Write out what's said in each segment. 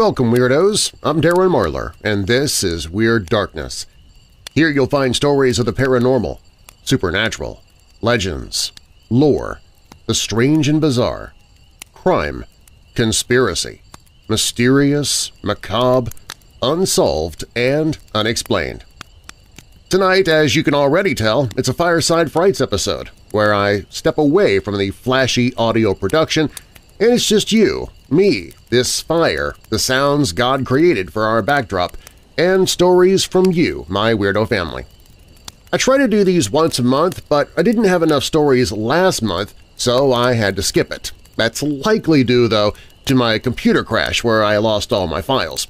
Welcome, Weirdos! I'm Darren Marlar, and this is Weird Darkness. Here you'll find stories of the paranormal, supernatural, legends, lore, the strange and bizarre, crime, conspiracy, mysterious, macabre, unsolved, and unexplained. Tonight, as you can already tell, it's a Fireside Frights episode, where I step away from the flashy audio production and it's just you, me, this fire, the sounds God created for our backdrop, and stories from you, my weirdo family. I try to do these once a month, but I didn't have enough stories last month, so I had to skip it. That's likely due, though, to my computer crash where I lost all my files.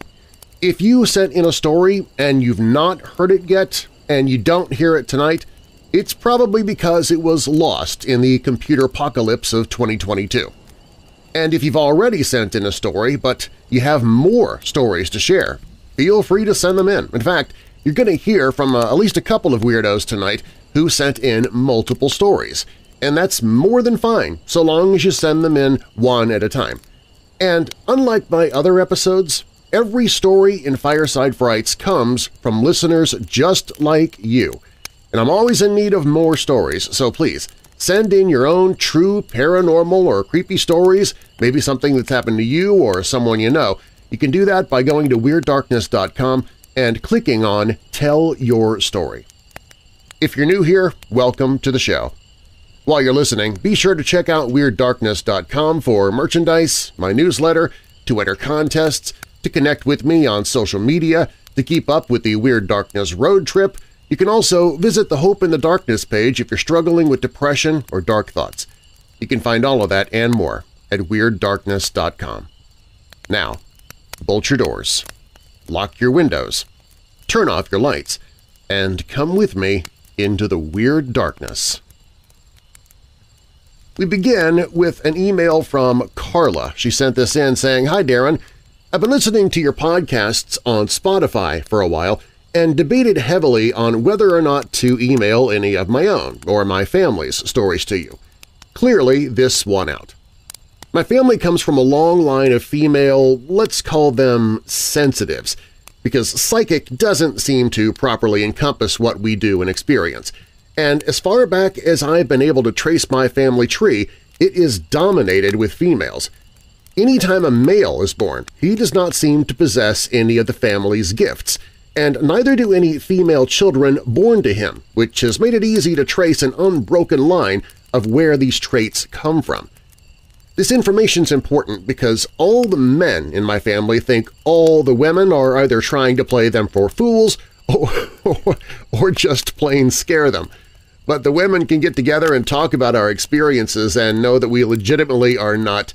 If you sent in a story and you've not heard it yet and you don't hear it tonight, it's probably because it was lost in the computer apocalypse of 2022. And if you've already sent in a story but you have more stories to share, feel free to send them in. In fact, you're going to hear from uh, at least a couple of weirdos tonight who sent in multiple stories, and that's more than fine so long as you send them in one at a time. And unlike my other episodes, every story in Fireside Frights comes from listeners just like you. And I'm always in need of more stories, so please Send in your own true paranormal or creepy stories, maybe something that's happened to you or someone you know. You can do that by going to WeirdDarkness.com and clicking on Tell Your Story. If you're new here, welcome to the show. While you're listening, be sure to check out WeirdDarkness.com for merchandise, my newsletter, to enter contests, to connect with me on social media, to keep up with the Weird Darkness road trip, you can also visit the Hope in the Darkness page if you're struggling with depression or dark thoughts. You can find all of that and more at WeirdDarkness.com. Now, bolt your doors, lock your windows, turn off your lights, and come with me into the Weird Darkness. We begin with an email from Carla. She sent this in saying, Hi Darren, I've been listening to your podcasts on Spotify for a while and debated heavily on whether or not to email any of my own or my family's stories to you. Clearly, this won out. My family comes from a long line of female, let's call them sensitives, because psychic doesn't seem to properly encompass what we do and experience. And as far back as I've been able to trace my family tree, it is dominated with females. Anytime a male is born, he does not seem to possess any of the family's gifts – and neither do any female children born to him, which has made it easy to trace an unbroken line of where these traits come from. This information's important because all the men in my family think all the women are either trying to play them for fools or, or, or just plain scare them. But the women can get together and talk about our experiences and know that we legitimately are not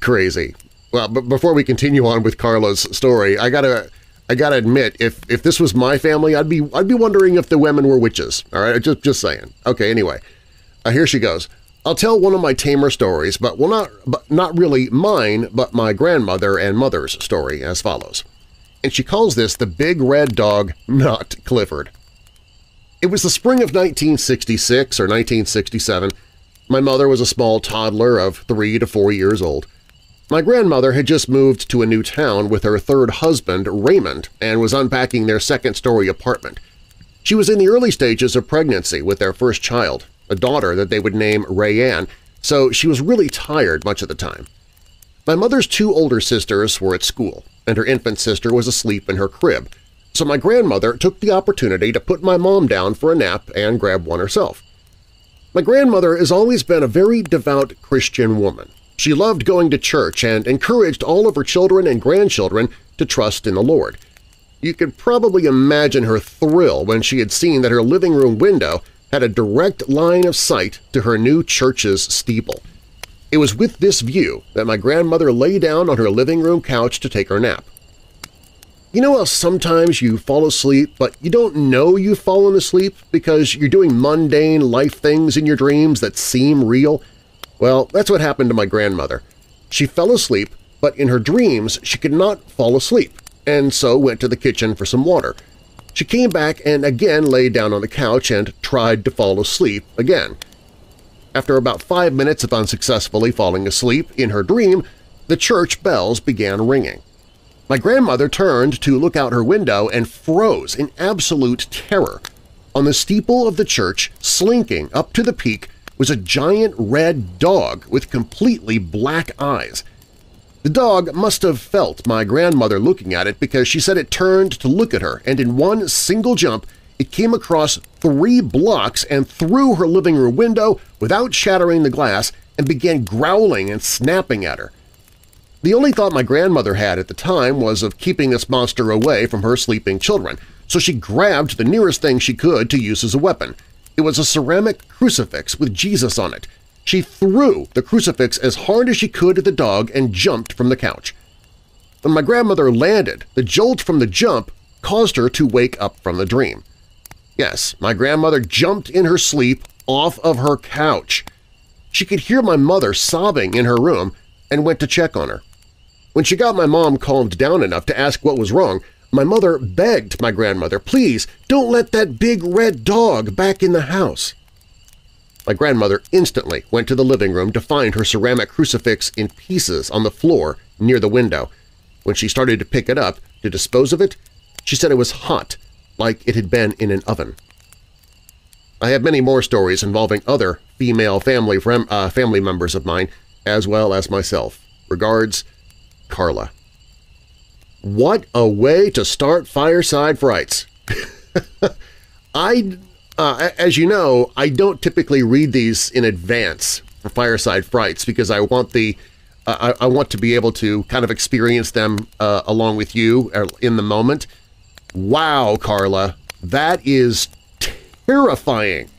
crazy. Well, but before we continue on with Carla's story, I gotta I gotta admit, if if this was my family, I'd be I'd be wondering if the women were witches. All right, just just saying. Okay, anyway, uh, here she goes. I'll tell one of my tamer stories, but well, not but not really mine, but my grandmother and mother's story as follows. And she calls this the big red dog, not Clifford. It was the spring of 1966 or 1967. My mother was a small toddler of three to four years old. My grandmother had just moved to a new town with her third husband, Raymond, and was unpacking their second-story apartment. She was in the early stages of pregnancy with their first child, a daughter that they would name Rayanne, so she was really tired much of the time. My mother's two older sisters were at school, and her infant sister was asleep in her crib, so my grandmother took the opportunity to put my mom down for a nap and grab one herself. My grandmother has always been a very devout Christian woman, she loved going to church and encouraged all of her children and grandchildren to trust in the Lord. You could probably imagine her thrill when she had seen that her living room window had a direct line of sight to her new church's steeple. It was with this view that my grandmother lay down on her living room couch to take her nap. You know how sometimes you fall asleep, but you don't know you've fallen asleep because you're doing mundane life things in your dreams that seem real well, that's what happened to my grandmother. She fell asleep, but in her dreams she could not fall asleep, and so went to the kitchen for some water. She came back and again lay down on the couch and tried to fall asleep again. After about five minutes of unsuccessfully falling asleep in her dream, the church bells began ringing. My grandmother turned to look out her window and froze in absolute terror. On the steeple of the church, slinking up to the peak, was a giant red dog with completely black eyes. The dog must have felt my grandmother looking at it because she said it turned to look at her and in one single jump it came across three blocks and through her living room window without shattering the glass and began growling and snapping at her. The only thought my grandmother had at the time was of keeping this monster away from her sleeping children, so she grabbed the nearest thing she could to use as a weapon. It was a ceramic crucifix with Jesus on it, she threw the crucifix as hard as she could at the dog and jumped from the couch. When my grandmother landed, the jolt from the jump caused her to wake up from the dream. Yes, my grandmother jumped in her sleep off of her couch. She could hear my mother sobbing in her room and went to check on her. When she got my mom calmed down enough to ask what was wrong, my mother begged my grandmother, please don't let that big red dog back in the house. My grandmother instantly went to the living room to find her ceramic crucifix in pieces on the floor near the window. When she started to pick it up to dispose of it, she said it was hot, like it had been in an oven. I have many more stories involving other female family, uh, family members of mine, as well as myself. Regards, Carla. What a way to start Fireside Frights! I uh, as you know, I don't typically read these in advance for Fireside Frights because I want the uh, I, I, want to be able to kind of experience them uh, along with you uh, in the moment. Wow, Carla, that is terrifying.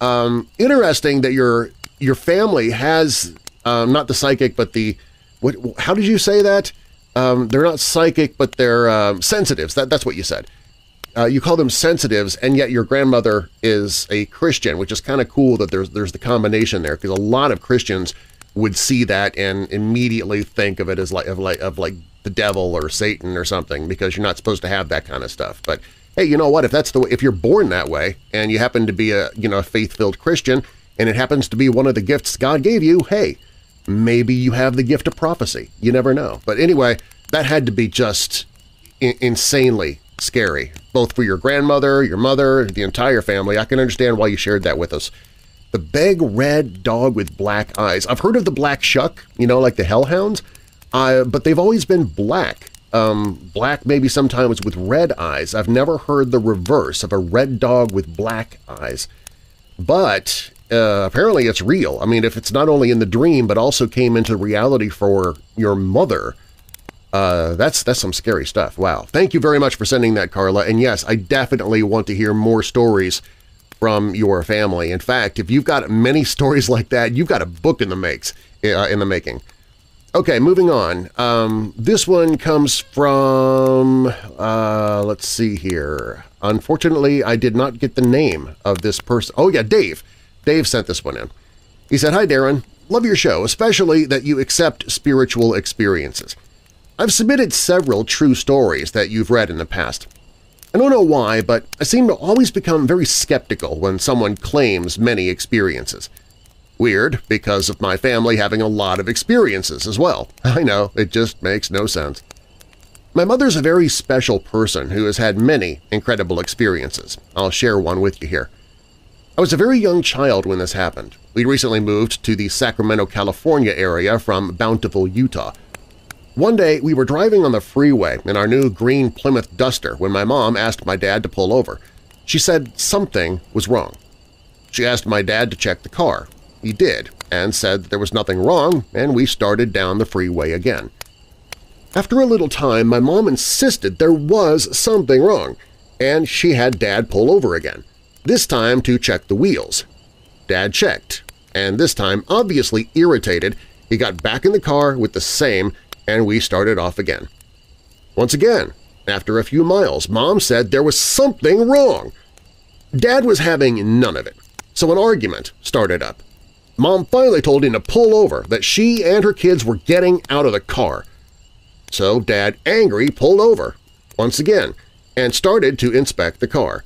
Um, interesting that your your family has um, not the psychic, but the what? How did you say that? Um, they're not psychic, but they're um, sensitives. That, that's what you said uh, you call them sensitives, and yet your grandmother is a Christian, which is kind of cool that there's there's the combination there because a lot of Christians would see that and immediately think of it as like of like of like the devil or Satan or something because you're not supposed to have that kind of stuff. But hey, you know what? If that's the way, if you're born that way and you happen to be a you know a faith-filled Christian and it happens to be one of the gifts God gave you, hey, maybe you have the gift of prophecy. You never know. But anyway, that had to be just insanely scary, both for your grandmother, your mother, the entire family. I can understand why you shared that with us. The big red dog with black eyes. I've heard of the black shuck, you know, like the hellhounds, uh, but they've always been black. Um, black maybe sometimes with red eyes. I've never heard the reverse of a red dog with black eyes. But uh, apparently it's real. I mean, if it's not only in the dream but also came into reality for your mother, uh, that's that's some scary stuff. Wow. Thank you very much for sending that, Carla. And yes, I definitely want to hear more stories from your family. In fact, if you've got many stories like that, you've got a book in the makes uh, in the making. Okay, moving on. Um, this one comes from, uh, let's see here. Unfortunately, I did not get the name of this person. Oh yeah, Dave. Dave sent this one in. He said, Hi Darren, love your show, especially that you accept spiritual experiences. I've submitted several true stories that you've read in the past. I don't know why, but I seem to always become very skeptical when someone claims many experiences. Weird, because of my family having a lot of experiences as well. I know, it just makes no sense. My mother's a very special person who has had many incredible experiences. I'll share one with you here. I was a very young child when this happened. We recently moved to the Sacramento, California area from Bountiful, Utah. One day, we were driving on the freeway in our new green Plymouth Duster when my mom asked my dad to pull over. She said something was wrong. She asked my dad to check the car. He did, and said there was nothing wrong, and we started down the freeway again. After a little time, my mom insisted there was something wrong, and she had Dad pull over again, this time to check the wheels. Dad checked, and this time, obviously irritated, he got back in the car with the same and we started off again. Once again, after a few miles, Mom said there was something wrong. Dad was having none of it, so an argument started up. Mom finally told him to pull over, that she and her kids were getting out of the car. So Dad, angry, pulled over, once again, and started to inspect the car.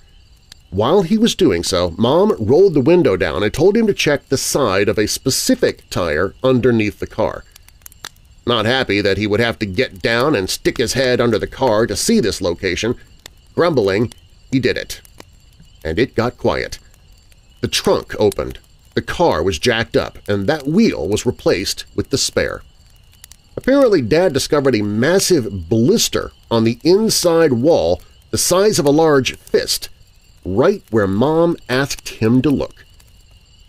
While he was doing so, Mom rolled the window down and told him to check the side of a specific tire underneath the car. not happy that he would have to get down and stick his head under the car to see this location. Grumbling, he did it. And it got quiet. The trunk opened, the car was jacked up, and that wheel was replaced with the spare. Apparently Dad discovered a massive blister on the inside wall the size of a large fist, right where Mom asked him to look.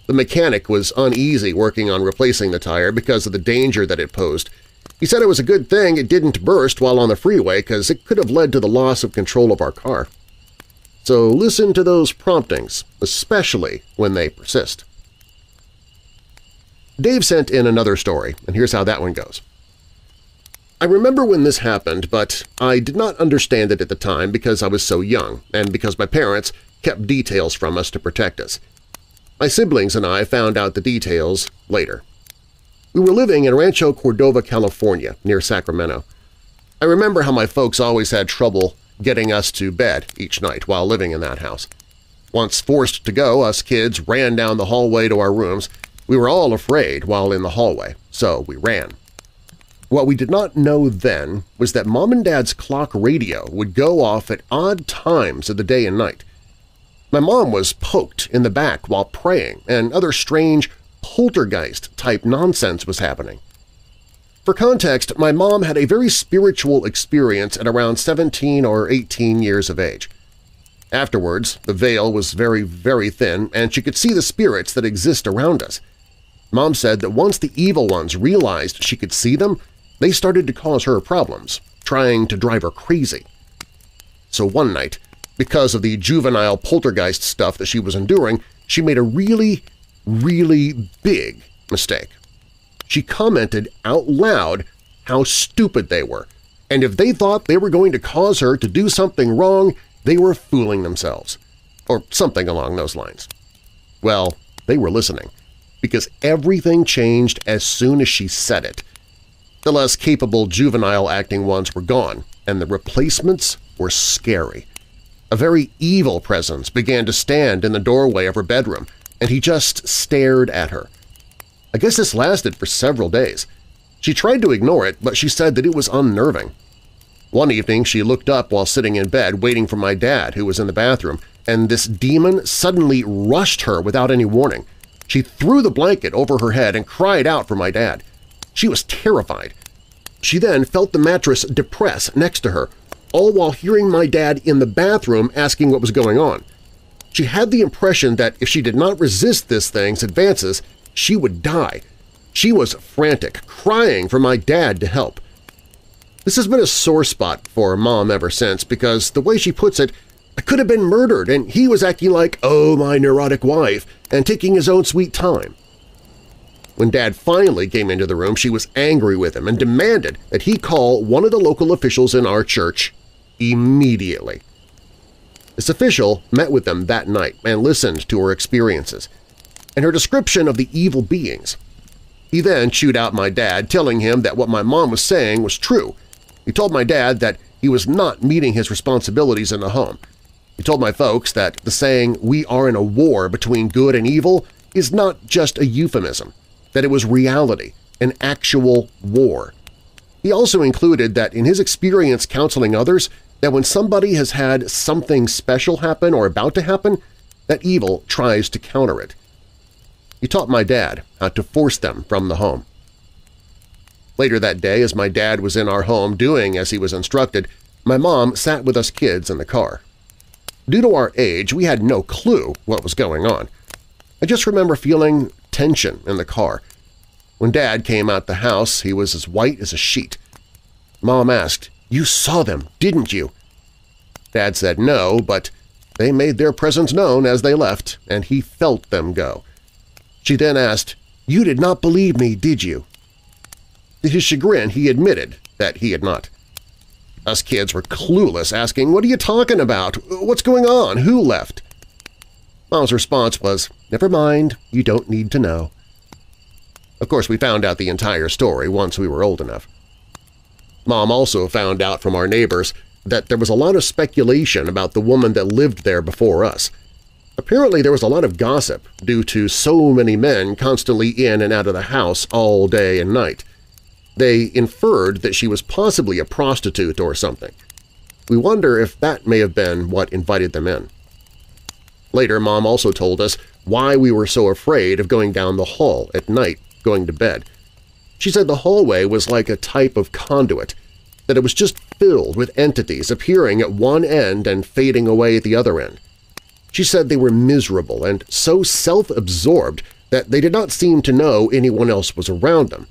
The mechanic was uneasy working on replacing the tire because of the danger that it posed. He said it was a good thing it didn't burst while on the freeway because it could have led to the loss of control of our car. So listen to those promptings, especially when they persist. Dave sent in another story, and here's how that one goes. I remember when this happened, but I did not understand it at the time because I was so young and because my parents kept details from us to protect us. My siblings and I found out the details later. We were living in Rancho Cordova, California, near Sacramento. I remember how my folks always had trouble getting us to bed each night while living in that house. Once forced to go, us kids ran down the hallway to our rooms. We were all afraid while in the hallway, so we ran. What we did not know then was that Mom and Dad's clock radio would go off at odd times of the day and night. My mom was poked in the back while praying, and other strange poltergeist-type nonsense was happening. For context, my mom had a very spiritual experience at around 17 or 18 years of age. Afterwards, the veil was very, very thin, and she could see the spirits that exist around us. Mom said that once the evil ones realized she could see them, they started to cause her problems, trying to drive her crazy. So one night, because of the juvenile poltergeist stuff that she was enduring, she made a really, really big mistake. She commented out loud how stupid they were, and if they thought they were going to cause her to do something wrong, they were fooling themselves, or something along those lines. Well, they were listening, because everything changed as soon as she said it, the less capable juvenile-acting ones were gone, and the replacements were scary. A very evil presence began to stand in the doorway of her bedroom, and he just stared at her. I guess this lasted for several days. She tried to ignore it, but she said that it was unnerving. One evening she looked up while sitting in bed waiting for my dad, who was in the bathroom, and this demon suddenly rushed her without any warning. She threw the blanket over her head and cried out for my dad. She was terrified. She then felt the mattress depress next to her, all while hearing my dad in the bathroom asking what was going on. She had the impression that if she did not resist this thing's advances, she would die. She was frantic, crying for my dad to help. This has been a sore spot for Mom ever since because, the way she puts it, I could have been murdered and he was acting like, oh, my neurotic wife, and taking his own sweet time. When Dad finally came into the room, she was angry with him and demanded that he call one of the local officials in our church immediately. This official met with them that night and listened to her experiences and her description of the evil beings. He then chewed out my dad, telling him that what my mom was saying was true. He told my dad that he was not meeting his responsibilities in the home. He told my folks that the saying, we are in a war between good and evil, is not just a euphemism that it was reality, an actual war. He also included that in his experience counseling others, that when somebody has had something special happen or about to happen, that evil tries to counter it. He taught my dad how to force them from the home. Later that day, as my dad was in our home doing as he was instructed, my mom sat with us kids in the car. Due to our age, we had no clue what was going on. I just remember feeling tension in the car. When Dad came out the house, he was as white as a sheet. Mom asked, you saw them, didn't you? Dad said no, but they made their presence known as they left, and he felt them go. She then asked, you did not believe me, did you? To his chagrin, he admitted that he had not. Us kids were clueless, asking, what are you talking about? What's going on? Who left? Mom's response was, never mind, you don't need to know. Of course, we found out the entire story once we were old enough. Mom also found out from our neighbors that there was a lot of speculation about the woman that lived there before us. Apparently there was a lot of gossip due to so many men constantly in and out of the house all day and night. They inferred that she was possibly a prostitute or something. We wonder if that may have been what invited them in. Later, Mom also told us why we were so afraid of going down the hall at night going to bed. She said the hallway was like a type of conduit, that it was just filled with entities appearing at one end and fading away at the other end. She said they were miserable and so self-absorbed that they did not seem to know anyone else was around them.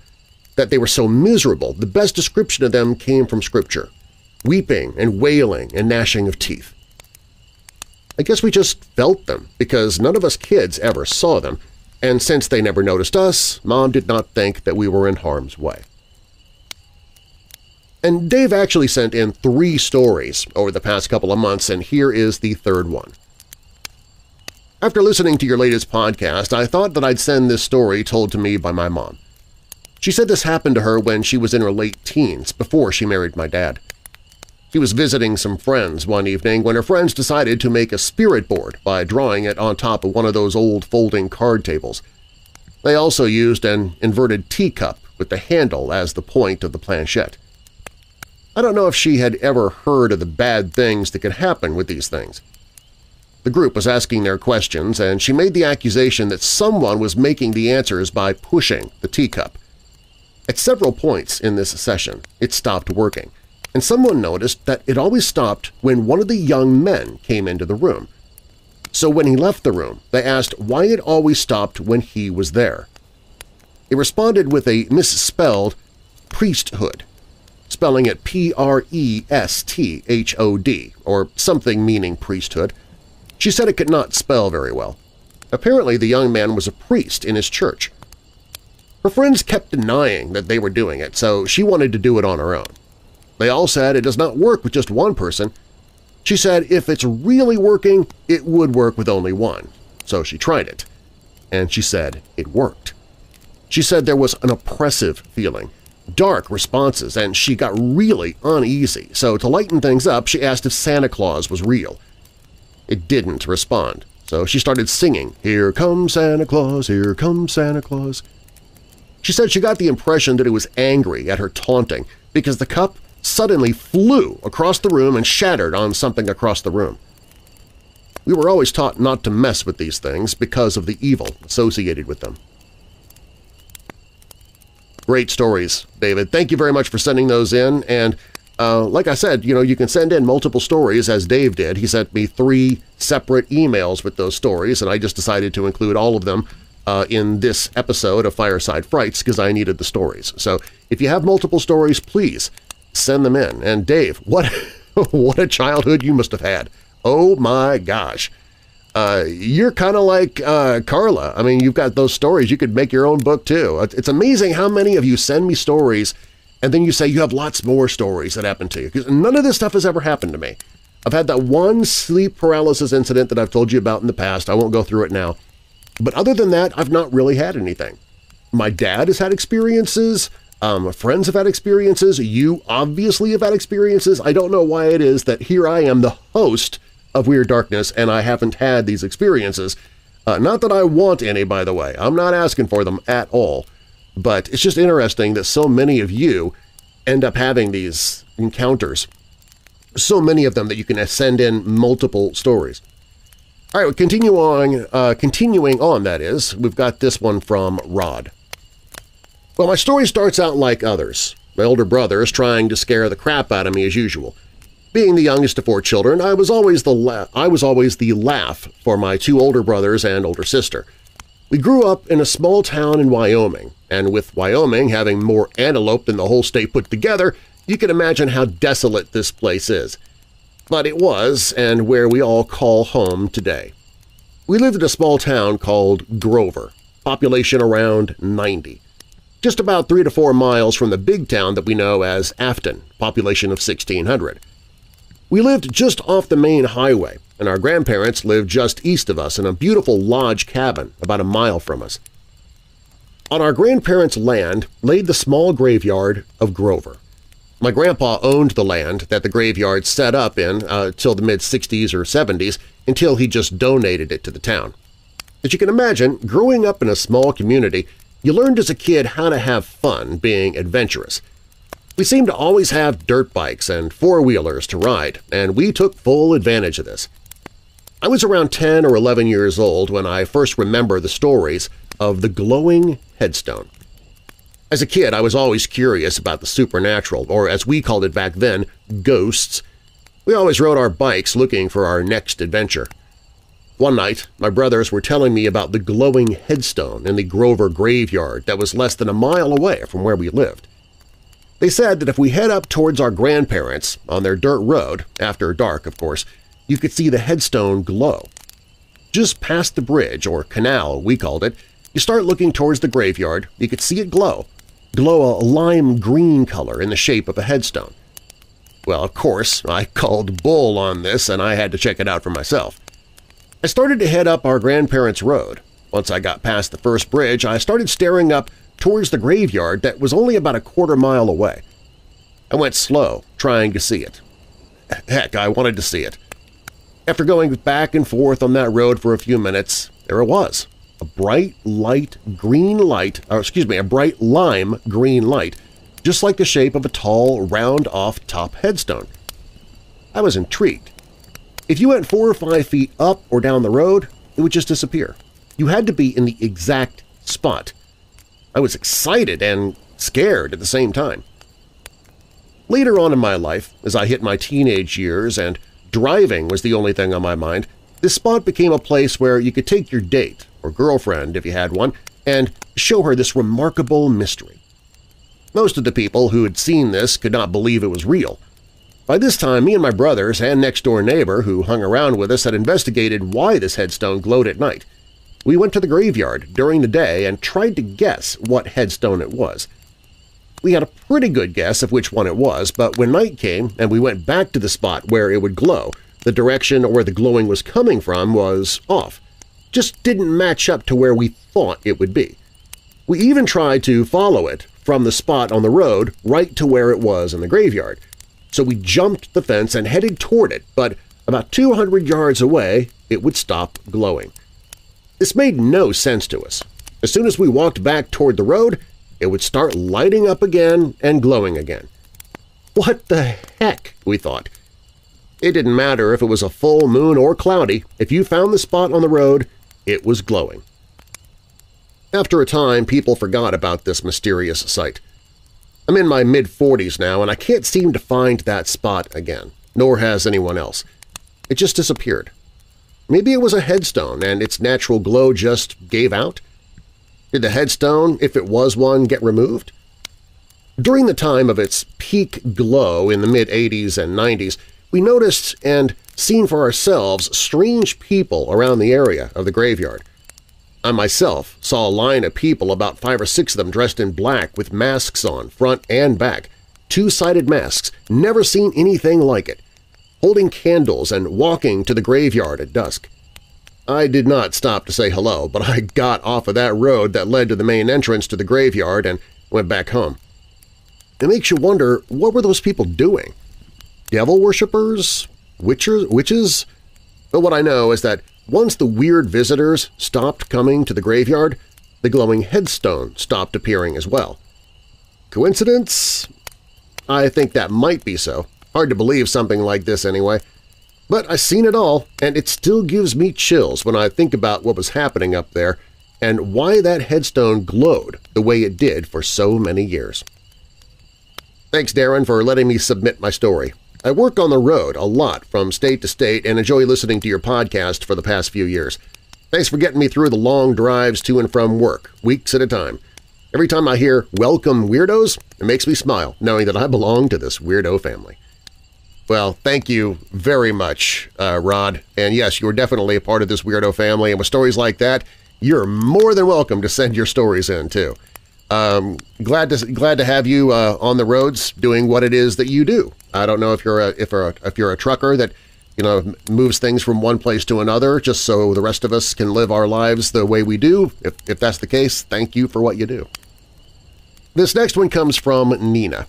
That they were so miserable, the best description of them came from Scripture – weeping and wailing and gnashing of teeth. I guess we just felt them because none of us kids ever saw them, and since they never noticed us, Mom did not think that we were in harm's way. And Dave actually sent in three stories over the past couple of months, and here is the third one. After listening to your latest podcast, I thought that I'd send this story told to me by my mom. She said this happened to her when she was in her late teens, before she married my dad. She was visiting some friends one evening when her friends decided to make a spirit board by drawing it on top of one of those old folding card tables. They also used an inverted teacup with the handle as the point of the planchette. I don't know if she had ever heard of the bad things that could happen with these things. The group was asking their questions, and she made the accusation that someone was making the answers by pushing the teacup. At several points in this session, it stopped working, and someone noticed that it always stopped when one of the young men came into the room. So when he left the room, they asked why it always stopped when he was there. He responded with a misspelled priesthood, spelling it P-R-E-S-T-H-O-D, or something meaning priesthood. She said it could not spell very well. Apparently the young man was a priest in his church. Her friends kept denying that they were doing it, so she wanted to do it on her own. They all said it does not work with just one person. She said if it's really working, it would work with only one. So she tried it. And she said it worked. She said there was an oppressive feeling, dark responses, and she got really uneasy, so to lighten things up she asked if Santa Claus was real. It didn't respond, so she started singing, Here comes Santa Claus, here comes Santa Claus. She said she got the impression that it was angry at her taunting because the cup suddenly flew across the room and shattered on something across the room. We were always taught not to mess with these things because of the evil associated with them. Great stories, David. Thank you very much for sending those in, and uh, like I said, you know, you can send in multiple stories as Dave did. He sent me three separate emails with those stories, and I just decided to include all of them uh, in this episode of Fireside Frights because I needed the stories. So if you have multiple stories, please send them in. And Dave, what, what a childhood you must have had. Oh my gosh. Uh, you're kind of like uh, Carla. I mean, you've got those stories. You could make your own book, too. It's amazing how many of you send me stories and then you say you have lots more stories that happened to you. Because none of this stuff has ever happened to me. I've had that one sleep paralysis incident that I've told you about in the past. I won't go through it now. But other than that, I've not really had anything. My dad has had experiences. Um, friends have had experiences. You obviously have had experiences. I don't know why it is that here I am, the host of Weird Darkness, and I haven't had these experiences. Uh, not that I want any, by the way. I'm not asking for them at all. But it's just interesting that so many of you end up having these encounters. So many of them that you can send in multiple stories. All right, continue on, uh, continuing on, that is, we've got this one from Rod. Well, my story starts out like others. My older brother is trying to scare the crap out of me as usual. Being the youngest of four children, I was always the I was always the laugh for my two older brothers and older sister. We grew up in a small town in Wyoming, and with Wyoming having more antelope than the whole state put together, you can imagine how desolate this place is. But it was, and where we all call home today. We lived in a small town called Grover, population around 90 just about three to four miles from the big town that we know as Afton, population of 1,600. We lived just off the main highway, and our grandparents lived just east of us in a beautiful lodge cabin about a mile from us. On our grandparents' land laid the small graveyard of Grover. My grandpa owned the land that the graveyard set up in uh, till the mid-60s or 70s until he just donated it to the town. As you can imagine, growing up in a small community, You learned as a kid how to have fun being adventurous. We seemed to always have dirt bikes and four-wheelers to ride, and we took full advantage of this. I was around 10 or 11 years old when I first remember the stories of the glowing headstone. As a kid, I was always curious about the supernatural, or as we called it back then, ghosts. We always rode our bikes looking for our next adventure. One night, my brothers were telling me about the glowing headstone in the Grover graveyard that was less than a mile away from where we lived. They said that if we head up towards our grandparents on their dirt road, after dark of course, you could see the headstone glow. Just past the bridge, or canal we called it, you start looking towards the graveyard, you could see it glow, glow a lime green color in the shape of a headstone. Well, of course, I called bull on this and I had to check it out for myself. I started to head up our grandparents' road. Once I got past the first bridge, I started staring up towards the graveyard that was only about a quarter mile away. I went slow, trying to see it. Heck, I wanted to see it. After going back and forth on that road for a few minutes, there it was, a bright light green light, or excuse me, a bright lime green light, just like the shape of a tall, round-off top headstone. I was intrigued. If you went four or five feet up or down the road, it would just disappear. You had to be in the exact spot. I was excited and scared at the same time. Later on in my life, as I hit my teenage years and driving was the only thing on my mind, this spot became a place where you could take your date, or girlfriend if you had one, and show her this remarkable mystery. Most of the people who had seen this could not believe it was real, by this time, me and my brothers and next-door neighbor who hung around with us had investigated why this headstone glowed at night. We went to the graveyard during the day and tried to guess what headstone it was. We had a pretty good guess of which one it was, but when night came and we went back to the spot where it would glow, the direction or where the glowing was coming from was off. Just didn't match up to where we thought it would be. We even tried to follow it from the spot on the road right to where it was in the graveyard, so we jumped the fence and headed toward it, but about 200 yards away it would stop glowing. This made no sense to us. As soon as we walked back toward the road, it would start lighting up again and glowing again. What the heck, we thought. It didn't matter if it was a full moon or cloudy, if you found the spot on the road, it was glowing. After a time, people forgot about this mysterious sight. I'm in my mid-40s now and I can't seem to find that spot again, nor has anyone else. It just disappeared. Maybe it was a headstone and its natural glow just gave out? Did the headstone, if it was one, get removed? During the time of its peak glow in the mid-80s and 90s, we noticed and seen for ourselves strange people around the area of the graveyard. I myself saw a line of people, about five or six of them dressed in black with masks on, front and back, two-sided masks, never seen anything like it, holding candles and walking to the graveyard at dusk. I did not stop to say hello, but I got off of that road that led to the main entrance to the graveyard and went back home. It makes you wonder, what were those people doing? Devil worshippers? Witchers? Witches? But what I know is that once the weird visitors stopped coming to the graveyard, the glowing headstone stopped appearing as well. Coincidence? I think that might be so. Hard to believe something like this anyway. But I've seen it all, and it still gives me chills when I think about what was happening up there and why that headstone glowed the way it did for so many years. Thanks, Darren, for letting me submit my story. I work on the road a lot from state to state and enjoy listening to your podcast for the past few years. Thanks for getting me through the long drives to and from work, weeks at a time. Every time I hear Welcome Weirdos, it makes me smile knowing that I belong to this weirdo family. Well, thank you very much, uh, Rod. And yes, you're definitely a part of this weirdo family, and with stories like that, you're more than welcome to send your stories in, too. Um, glad to glad to have you uh, on the roads doing what it is that you do. I don't know if you're a if a, if you're a trucker that you know moves things from one place to another just so the rest of us can live our lives the way we do. If if that's the case, thank you for what you do. This next one comes from Nina.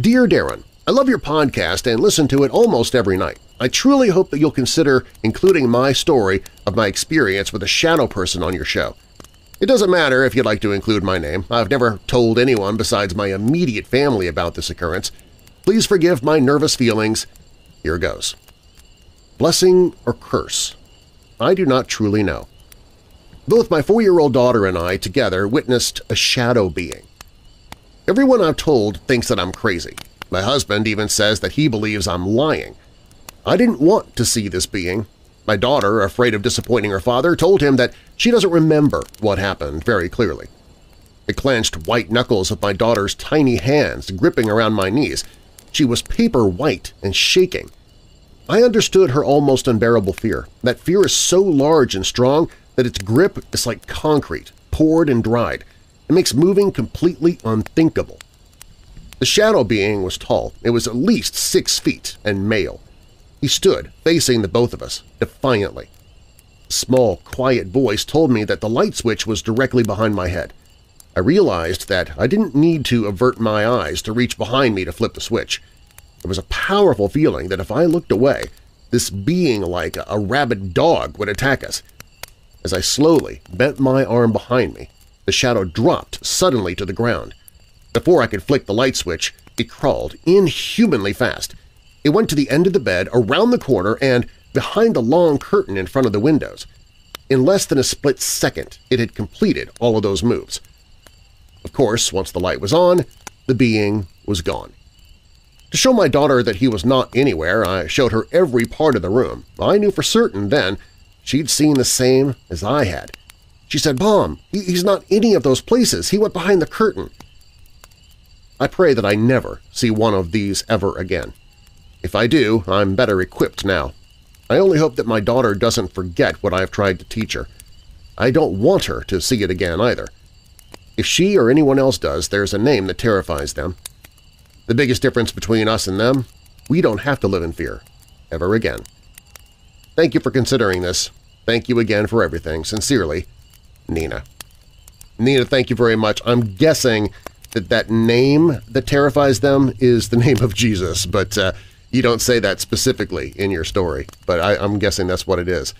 Dear Darren, I love your podcast and listen to it almost every night. I truly hope that you'll consider including my story of my experience with a shadow person on your show. It doesn't matter if you'd like to include my name. I've never told anyone besides my immediate family about this occurrence. Please forgive my nervous feelings. Here goes. Blessing or curse? I do not truly know. Both my four-year-old daughter and I together witnessed a shadow being. Everyone I've told thinks that I'm crazy. My husband even says that he believes I'm lying. I didn't want to see this being. My daughter, afraid of disappointing her father, told him that she doesn't remember what happened very clearly. The clenched white knuckles of my daughter's tiny hands gripping around my knees. She was paper white and shaking. I understood her almost unbearable fear. That fear is so large and strong that its grip is like concrete, poured and dried. It makes moving completely unthinkable. The shadow being was tall. It was at least six feet and male. He stood, facing the both of us, defiantly. A small, quiet voice told me that the light switch was directly behind my head. I realized that I didn't need to avert my eyes to reach behind me to flip the switch. It was a powerful feeling that if I looked away, this being like a rabid dog would attack us. As I slowly bent my arm behind me, the shadow dropped suddenly to the ground. Before I could flick the light switch, it crawled inhumanly fast. It went to the end of the bed, around the corner, and behind the long curtain in front of the windows. In less than a split second, it had completed all of those moves. Of course, once the light was on, the being was gone. To show my daughter that he was not anywhere, I showed her every part of the room. I knew for certain then she'd seen the same as I had. She said, Mom, he's not any of those places. He went behind the curtain. I pray that I never see one of these ever again. If I do, I'm better equipped now. I only hope that my daughter doesn't forget what I have tried to teach her. I don't want her to see it again either. If she or anyone else does, there's a name that terrifies them, the biggest difference between us and them? We don't have to live in fear. Ever again. Thank you for considering this. Thank you again for everything. Sincerely, Nina. Nina, thank you very much. I'm guessing that that name that terrifies them is the name of Jesus, but uh, you don't say that specifically in your story, but I, I'm guessing that's what it is.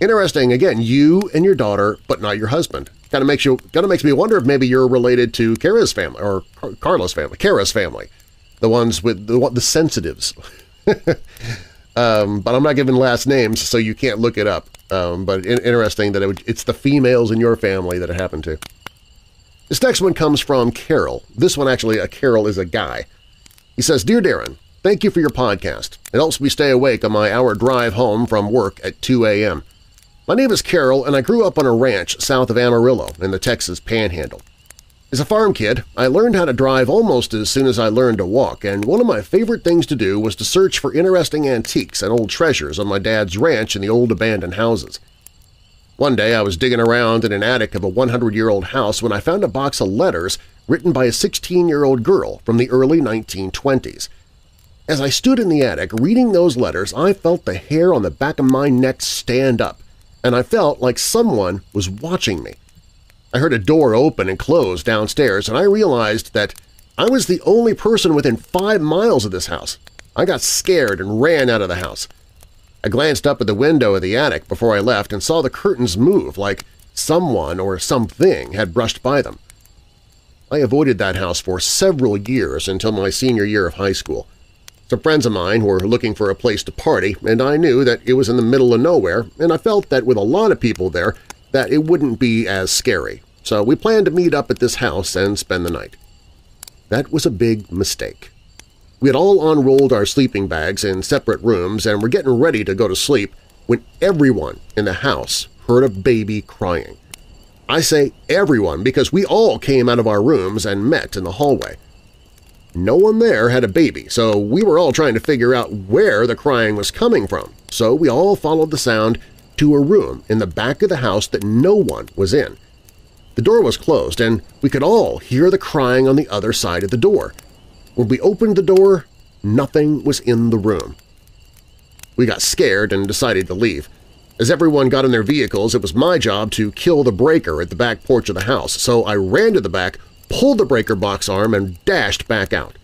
Interesting, again, you and your daughter, but not your husband. Kind of makes you kind of makes me wonder if maybe you're related to Kara's family or Carla's family, Kara's family the ones with the, the sensitives. um, but I'm not giving last names, so you can't look it up. Um, but in, interesting that it would, it's the females in your family that it happened to. This next one comes from Carol. This one actually, a Carol is a guy. He says, Dear Darren, thank you for your podcast. It helps me stay awake on my hour drive home from work at 2 a.m. My name is Carol, and I grew up on a ranch south of Amarillo in the Texas Panhandle. As a farm kid, I learned how to drive almost as soon as I learned to walk, and one of my favorite things to do was to search for interesting antiques and old treasures on my dad's ranch in the old abandoned houses. One day I was digging around in an attic of a 100-year-old house when I found a box of letters written by a 16-year-old girl from the early 1920s. As I stood in the attic reading those letters, I felt the hair on the back of my neck stand up, and I felt like someone was watching me. I heard a door open and close downstairs, and I realized that I was the only person within five miles of this house. I got scared and ran out of the house. I glanced up at the window of the attic before I left and saw the curtains move like someone or something had brushed by them. I avoided that house for several years until my senior year of high school. Some friends of mine were looking for a place to party, and I knew that it was in the middle of nowhere, and I felt that with a lot of people there that it wouldn't be as scary, so we planned to meet up at this house and spend the night. That was a big mistake. We had all unrolled our sleeping bags in separate rooms and were getting ready to go to sleep when everyone in the house heard a baby crying. I say everyone because we all came out of our rooms and met in the hallway. No one there had a baby, so we were all trying to figure out where the crying was coming from, so we all followed the sound to a room in the back of the house that no one was in. The door was closed, and we could all hear the crying on the other side of the door. When we opened the door, nothing was in the room. We got scared and decided to leave. As everyone got in their vehicles, it was my job to kill the breaker at the back porch of the house, so I ran to the back, pulled the breaker box arm, and dashed back out.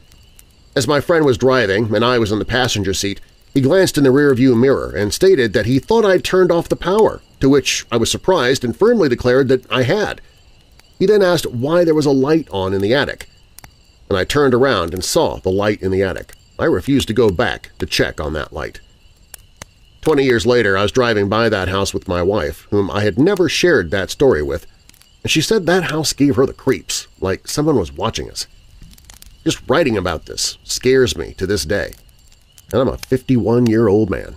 As my friend was driving and I was in the passenger seat, he glanced in the rearview mirror and stated that he thought I'd turned off the power, to which I was surprised and firmly declared that I had. He then asked why there was a light on in the attic, and I turned around and saw the light in the attic. I refused to go back to check on that light. Twenty years later, I was driving by that house with my wife, whom I had never shared that story with, and she said that house gave her the creeps, like someone was watching us. Just writing about this scares me to this day, and I'm a 51-year-old man.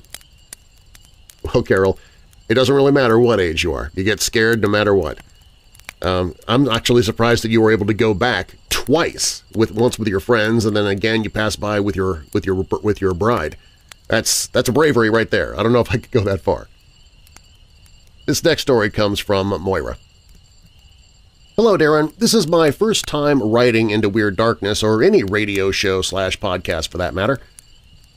Well, Carol, it doesn't really matter what age you are. You get scared no matter what. Um, I'm actually surprised that you were able to go back twice, with once with your friends and then again you pass by with your with your with your bride. That's that's a bravery right there. I don't know if I could go that far. This next story comes from Moira. Hello, Darren. This is my first time writing into Weird Darkness or any radio show slash podcast for that matter.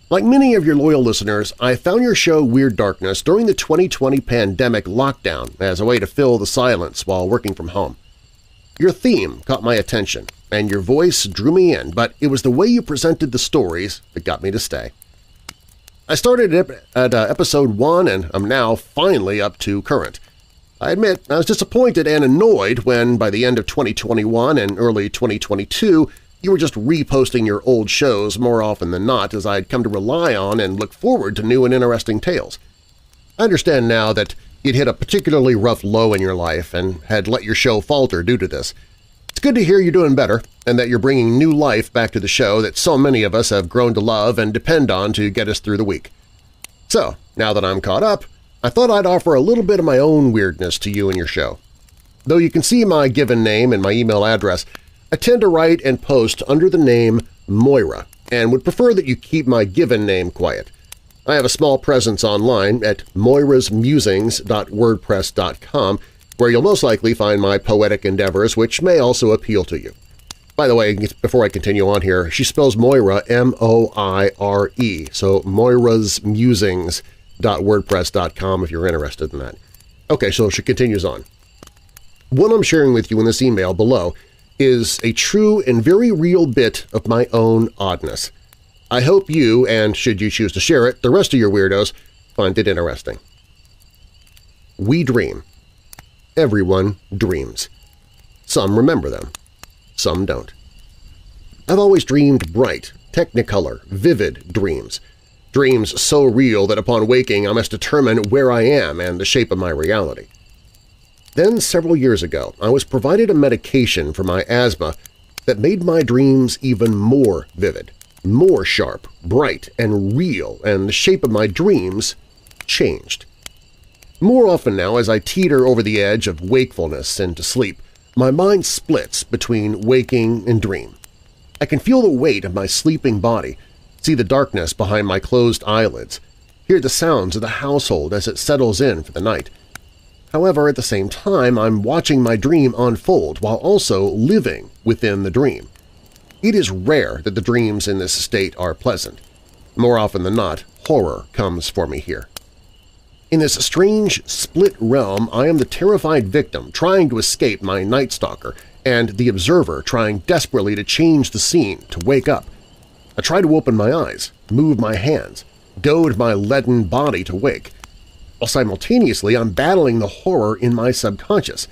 Like many of your loyal listeners, I found your show Weird Darkness during the 2020 pandemic lockdown as a way to fill the silence while working from home. Your theme caught my attention, and your voice drew me in, but it was the way you presented the stories that got me to stay. I started at uh, episode 1 and I'm now finally up to current. I admit I was disappointed and annoyed when, by the end of 2021 and early 2022, you were just reposting your old shows more often than not as I had come to rely on and look forward to new and interesting tales. I understand now that you'd hit a particularly rough low in your life and had let your show falter due to this. It's good to hear you're doing better and that you're bringing new life back to the show that so many of us have grown to love and depend on to get us through the week. So, now that I'm caught up, I thought I'd offer a little bit of my own weirdness to you and your show. Though you can see my given name and my email address, I tend to write and post under the name Moira and would prefer that you keep my given name quiet. I have a small presence online at moirasmusings.wordpress.com where you'll most likely find my poetic endeavors which may also appeal to you. By the way, before I continue on here, she spells Moira M-O-I-R-E, so moirasmusings.wordpress.com if you're interested in that. Okay, so she continues on. What I'm sharing with you in this email below is a true and very real bit of my own oddness. I hope you, and should you choose to share it, the rest of your weirdos, find it interesting. We dream. Everyone dreams. Some remember them. Some don't. I've always dreamed bright, technicolor, vivid dreams. Dreams so real that upon waking I must determine where I am and the shape of my reality. Then, several years ago, I was provided a medication for my asthma that made my dreams even more vivid, more sharp, bright, and real, and the shape of my dreams changed. More often now, as I teeter over the edge of wakefulness into sleep, my mind splits between waking and dream. I can feel the weight of my sleeping body, see the darkness behind my closed eyelids, hear the sounds of the household as it settles in for the night, However, at the same time, I'm watching my dream unfold while also living within the dream. It is rare that the dreams in this state are pleasant. More often than not, horror comes for me here. In this strange, split realm, I am the terrified victim trying to escape my Night Stalker and the observer trying desperately to change the scene, to wake up. I try to open my eyes, move my hands, goad my leaden body to wake, while simultaneously I'm battling the horror in my subconscious.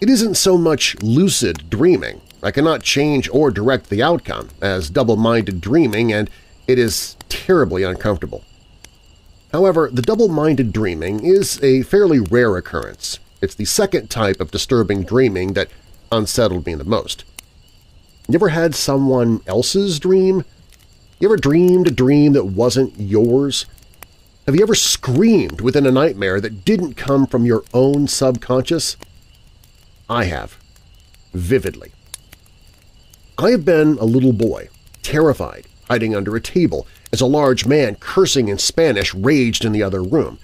It isn't so much lucid dreaming. I cannot change or direct the outcome as double-minded dreaming, and it is terribly uncomfortable. However, the double-minded dreaming is a fairly rare occurrence. It's the second type of disturbing dreaming that unsettled me the most. You ever had someone else's dream? You ever dreamed a dream that wasn't yours? Have you ever screamed within a nightmare that didn't come from your own subconscious? I have. Vividly. I have been a little boy, terrified, hiding under a table as a large man cursing in Spanish raged in the other room.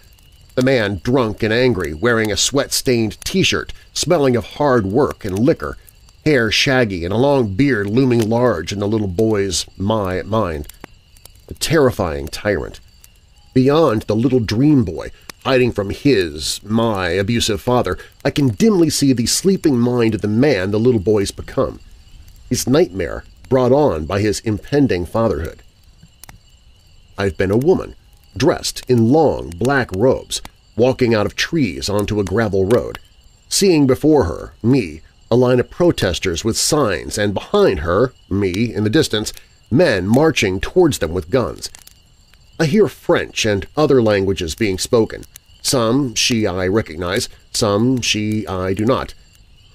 The man, drunk and angry, wearing a sweat-stained T-shirt, smelling of hard work and liquor, hair shaggy and a long beard looming large in the little boy's my mind. A terrifying tyrant Beyond the little dream boy, hiding from his, my, abusive father, I can dimly see the sleeping mind of the man the little boy's become, his nightmare brought on by his impending fatherhood. I've been a woman, dressed in long black robes, walking out of trees onto a gravel road, seeing before her me a line of protesters with signs, and behind her, me in the distance, men marching towards them with guns. I hear French and other languages being spoken. Some she I recognize, some she I do not.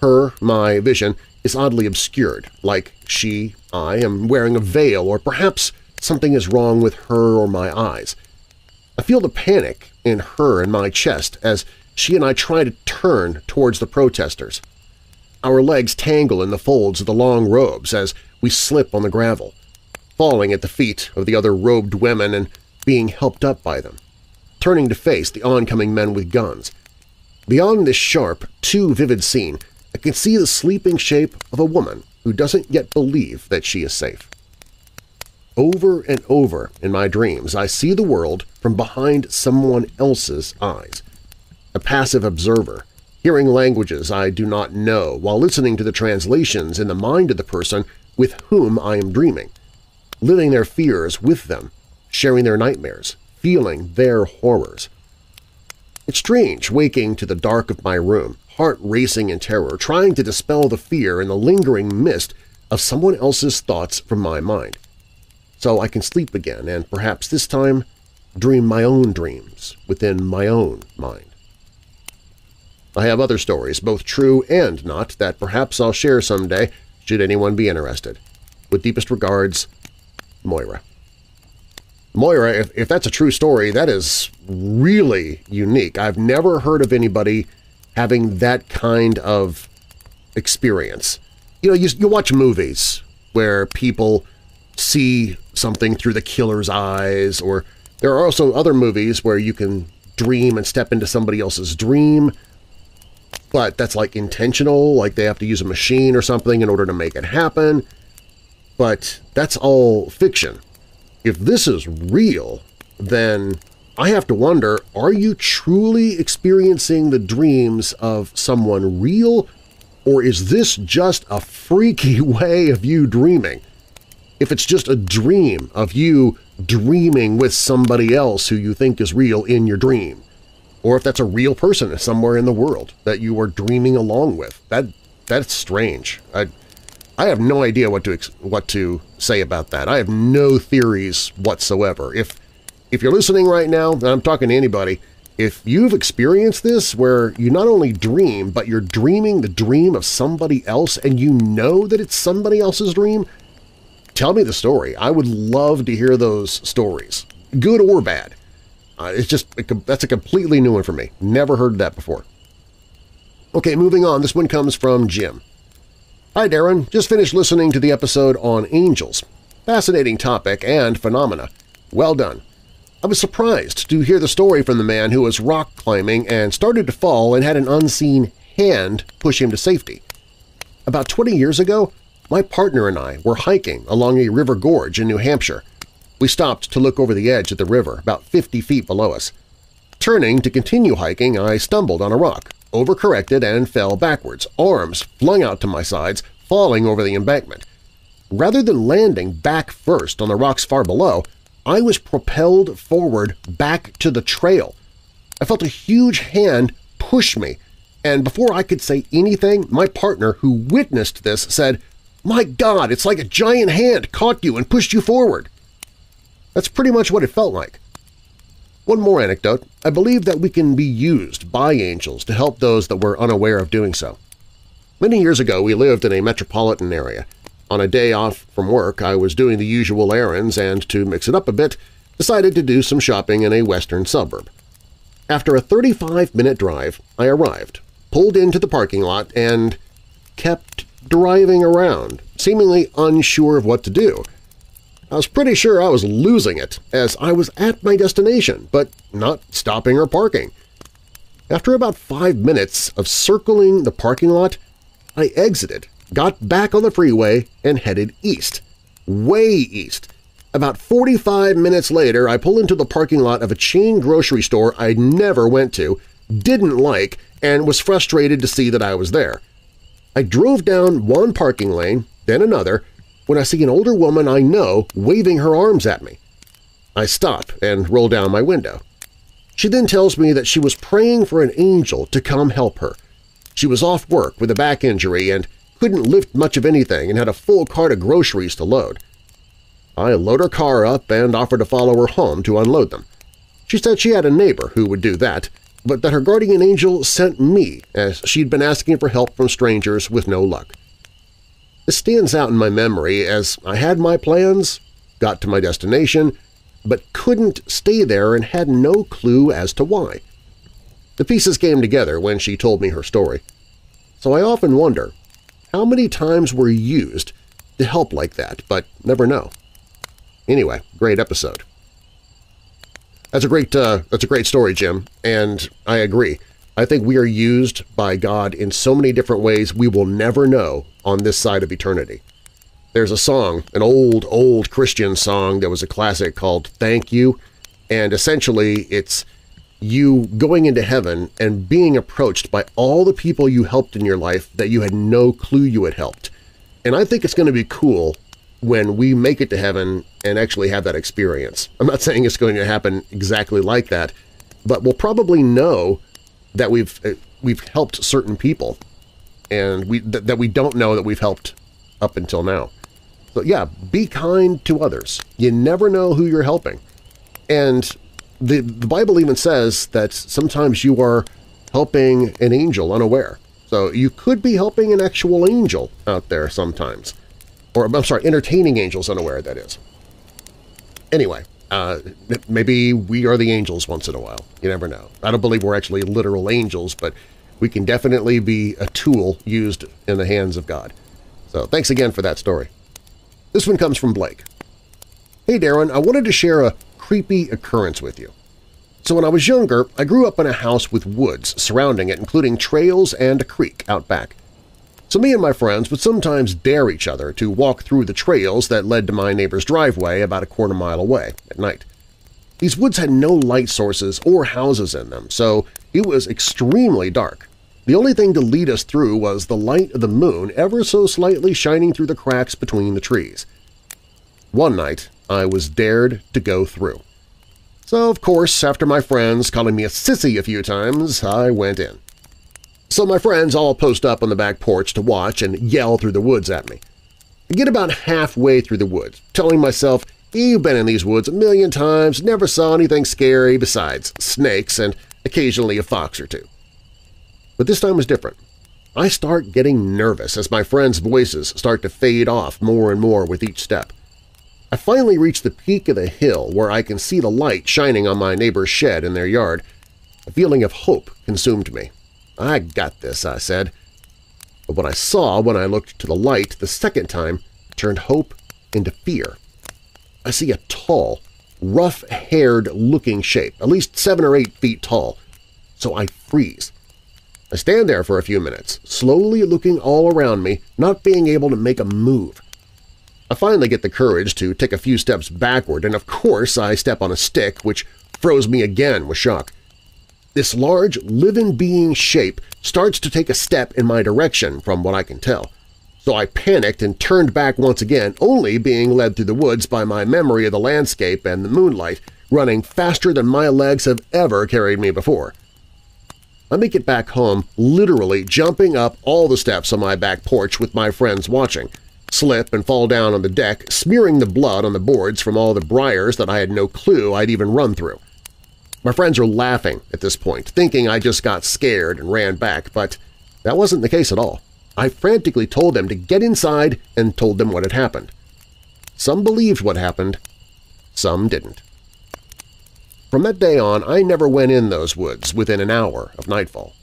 Her, my vision, is oddly obscured, like she, I, am wearing a veil or perhaps something is wrong with her or my eyes. I feel the panic in her and my chest as she and I try to turn towards the protesters. Our legs tangle in the folds of the long robes as we slip on the gravel, falling at the feet of the other robed women and being helped up by them, turning to face the oncoming men with guns. Beyond this sharp, too vivid scene, I can see the sleeping shape of a woman who doesn't yet believe that she is safe. Over and over in my dreams, I see the world from behind someone else's eyes. A passive observer, hearing languages I do not know while listening to the translations in the mind of the person with whom I am dreaming, living their fears with them, sharing their nightmares, feeling their horrors. It's strange waking to the dark of my room, heart racing in terror, trying to dispel the fear and the lingering mist of someone else's thoughts from my mind so I can sleep again and perhaps this time dream my own dreams within my own mind. I have other stories, both true and not, that perhaps I'll share someday should anyone be interested. With deepest regards, Moira. Moira, if, if that's a true story, that is really unique. I've never heard of anybody having that kind of experience. You know, you, you watch movies where people see something through the killer's eyes, or there are also other movies where you can dream and step into somebody else's dream, but that's like intentional, like they have to use a machine or something in order to make it happen. But that's all fiction. If this is real, then I have to wonder, are you truly experiencing the dreams of someone real, or is this just a freaky way of you dreaming? if it's just a dream of you dreaming with somebody else who you think is real in your dream, or if that's a real person somewhere in the world that you are dreaming along with. That That's strange. I, I have no idea what to, what to say about that. I have no theories whatsoever. If, if you're listening right now, and I'm talking to anybody, if you've experienced this where you not only dream, but you're dreaming the dream of somebody else and you know that it's somebody else's dream, Tell me the story. I would love to hear those stories, good or bad. Uh, it's just that's a completely new one for me. Never heard that before. Okay, moving on. This one comes from Jim. Hi, Darren. Just finished listening to the episode on angels. Fascinating topic and phenomena. Well done. I was surprised to hear the story from the man who was rock climbing and started to fall and had an unseen hand push him to safety. About 20 years ago, my partner and I were hiking along a river gorge in New Hampshire. We stopped to look over the edge at the river, about 50 feet below us. Turning to continue hiking, I stumbled on a rock, overcorrected and fell backwards, arms flung out to my sides, falling over the embankment. Rather than landing back first on the rocks far below, I was propelled forward back to the trail. I felt a huge hand push me, and before I could say anything, my partner, who witnessed this, said, my God, it's like a giant hand caught you and pushed you forward. That's pretty much what it felt like. One more anecdote. I believe that we can be used by angels to help those that were unaware of doing so. Many years ago, we lived in a metropolitan area. On a day off from work, I was doing the usual errands and, to mix it up a bit, decided to do some shopping in a western suburb. After a 35-minute drive, I arrived, pulled into the parking lot, and kept driving around, seemingly unsure of what to do. I was pretty sure I was losing it, as I was at my destination, but not stopping or parking. After about five minutes of circling the parking lot, I exited, got back on the freeway, and headed east. Way east. About 45 minutes later, I pull into the parking lot of a chain grocery store I never went to, didn't like, and was frustrated to see that I was there. I drove down one parking lane, then another, when I see an older woman I know waving her arms at me. I stop and roll down my window. She then tells me that she was praying for an angel to come help her. She was off work with a back injury and couldn't lift much of anything and had a full cart of groceries to load. I load her car up and offered to follow her home to unload them. She said she had a neighbor who would do that, but that her guardian angel sent me as she'd been asking for help from strangers with no luck. Stands out in my memory as I had my plans, got to my destination, but couldn't stay there and had no clue as to why. The pieces came together when she told me her story. So I often wonder, how many times were used to help like that, but never know? Anyway, great episode. That's a great, uh, that's a great story, Jim, and I agree. I think we are used by God in so many different ways we will never know on this side of eternity. There's a song, an old, old Christian song that was a classic called Thank You, and essentially it's you going into heaven and being approached by all the people you helped in your life that you had no clue you had helped. And I think it's going to be cool when we make it to heaven and actually have that experience. I'm not saying it's going to happen exactly like that, but we'll probably know that we've uh, we've helped certain people and we th that we don't know that we've helped up until now. So yeah, be kind to others. You never know who you're helping. And the, the Bible even says that sometimes you are helping an angel unaware. So you could be helping an actual angel out there sometimes. Or, I'm sorry, entertaining angels unaware, that is. Anyway, uh, maybe we are the angels once in a while. You never know. I don't believe we're actually literal angels, but we can definitely be a tool used in the hands of God. So thanks again for that story. This one comes from Blake. Hey Darren, I wanted to share a creepy occurrence with you. So when I was younger, I grew up in a house with woods surrounding it, including trails and a creek out back. So me and my friends would sometimes dare each other to walk through the trails that led to my neighbor's driveway about a quarter mile away at night. These woods had no light sources or houses in them, so it was extremely dark. The only thing to lead us through was the light of the moon ever so slightly shining through the cracks between the trees. One night, I was dared to go through. So, of course, after my friends calling me a sissy a few times, I went in. So my friends all post up on the back porch to watch and yell through the woods at me. I get about halfway through the woods, telling myself, you've been in these woods a million times, never saw anything scary besides snakes and occasionally a fox or two. But this time was different. I start getting nervous as my friends' voices start to fade off more and more with each step. I finally reach the peak of the hill where I can see the light shining on my neighbor's shed in their yard. A feeling of hope consumed me. I got this, I said. But what I saw when I looked to the light the second time turned hope into fear. I see a tall, rough-haired-looking shape, at least seven or eight feet tall. So I freeze. I stand there for a few minutes, slowly looking all around me, not being able to make a move. I finally get the courage to take a few steps backward, and of course I step on a stick, which froze me again with shock. This large, living being shape starts to take a step in my direction from what I can tell. So I panicked and turned back once again, only being led through the woods by my memory of the landscape and the moonlight, running faster than my legs have ever carried me before. I make it back home literally jumping up all the steps on my back porch with my friends watching, slip and fall down on the deck, smearing the blood on the boards from all the briars that I had no clue I'd even run through. My friends are laughing at this point, thinking I just got scared and ran back, but that wasn't the case at all. I frantically told them to get inside and told them what had happened. Some believed what happened, some didn't. From that day on, I never went in those woods within an hour of nightfall.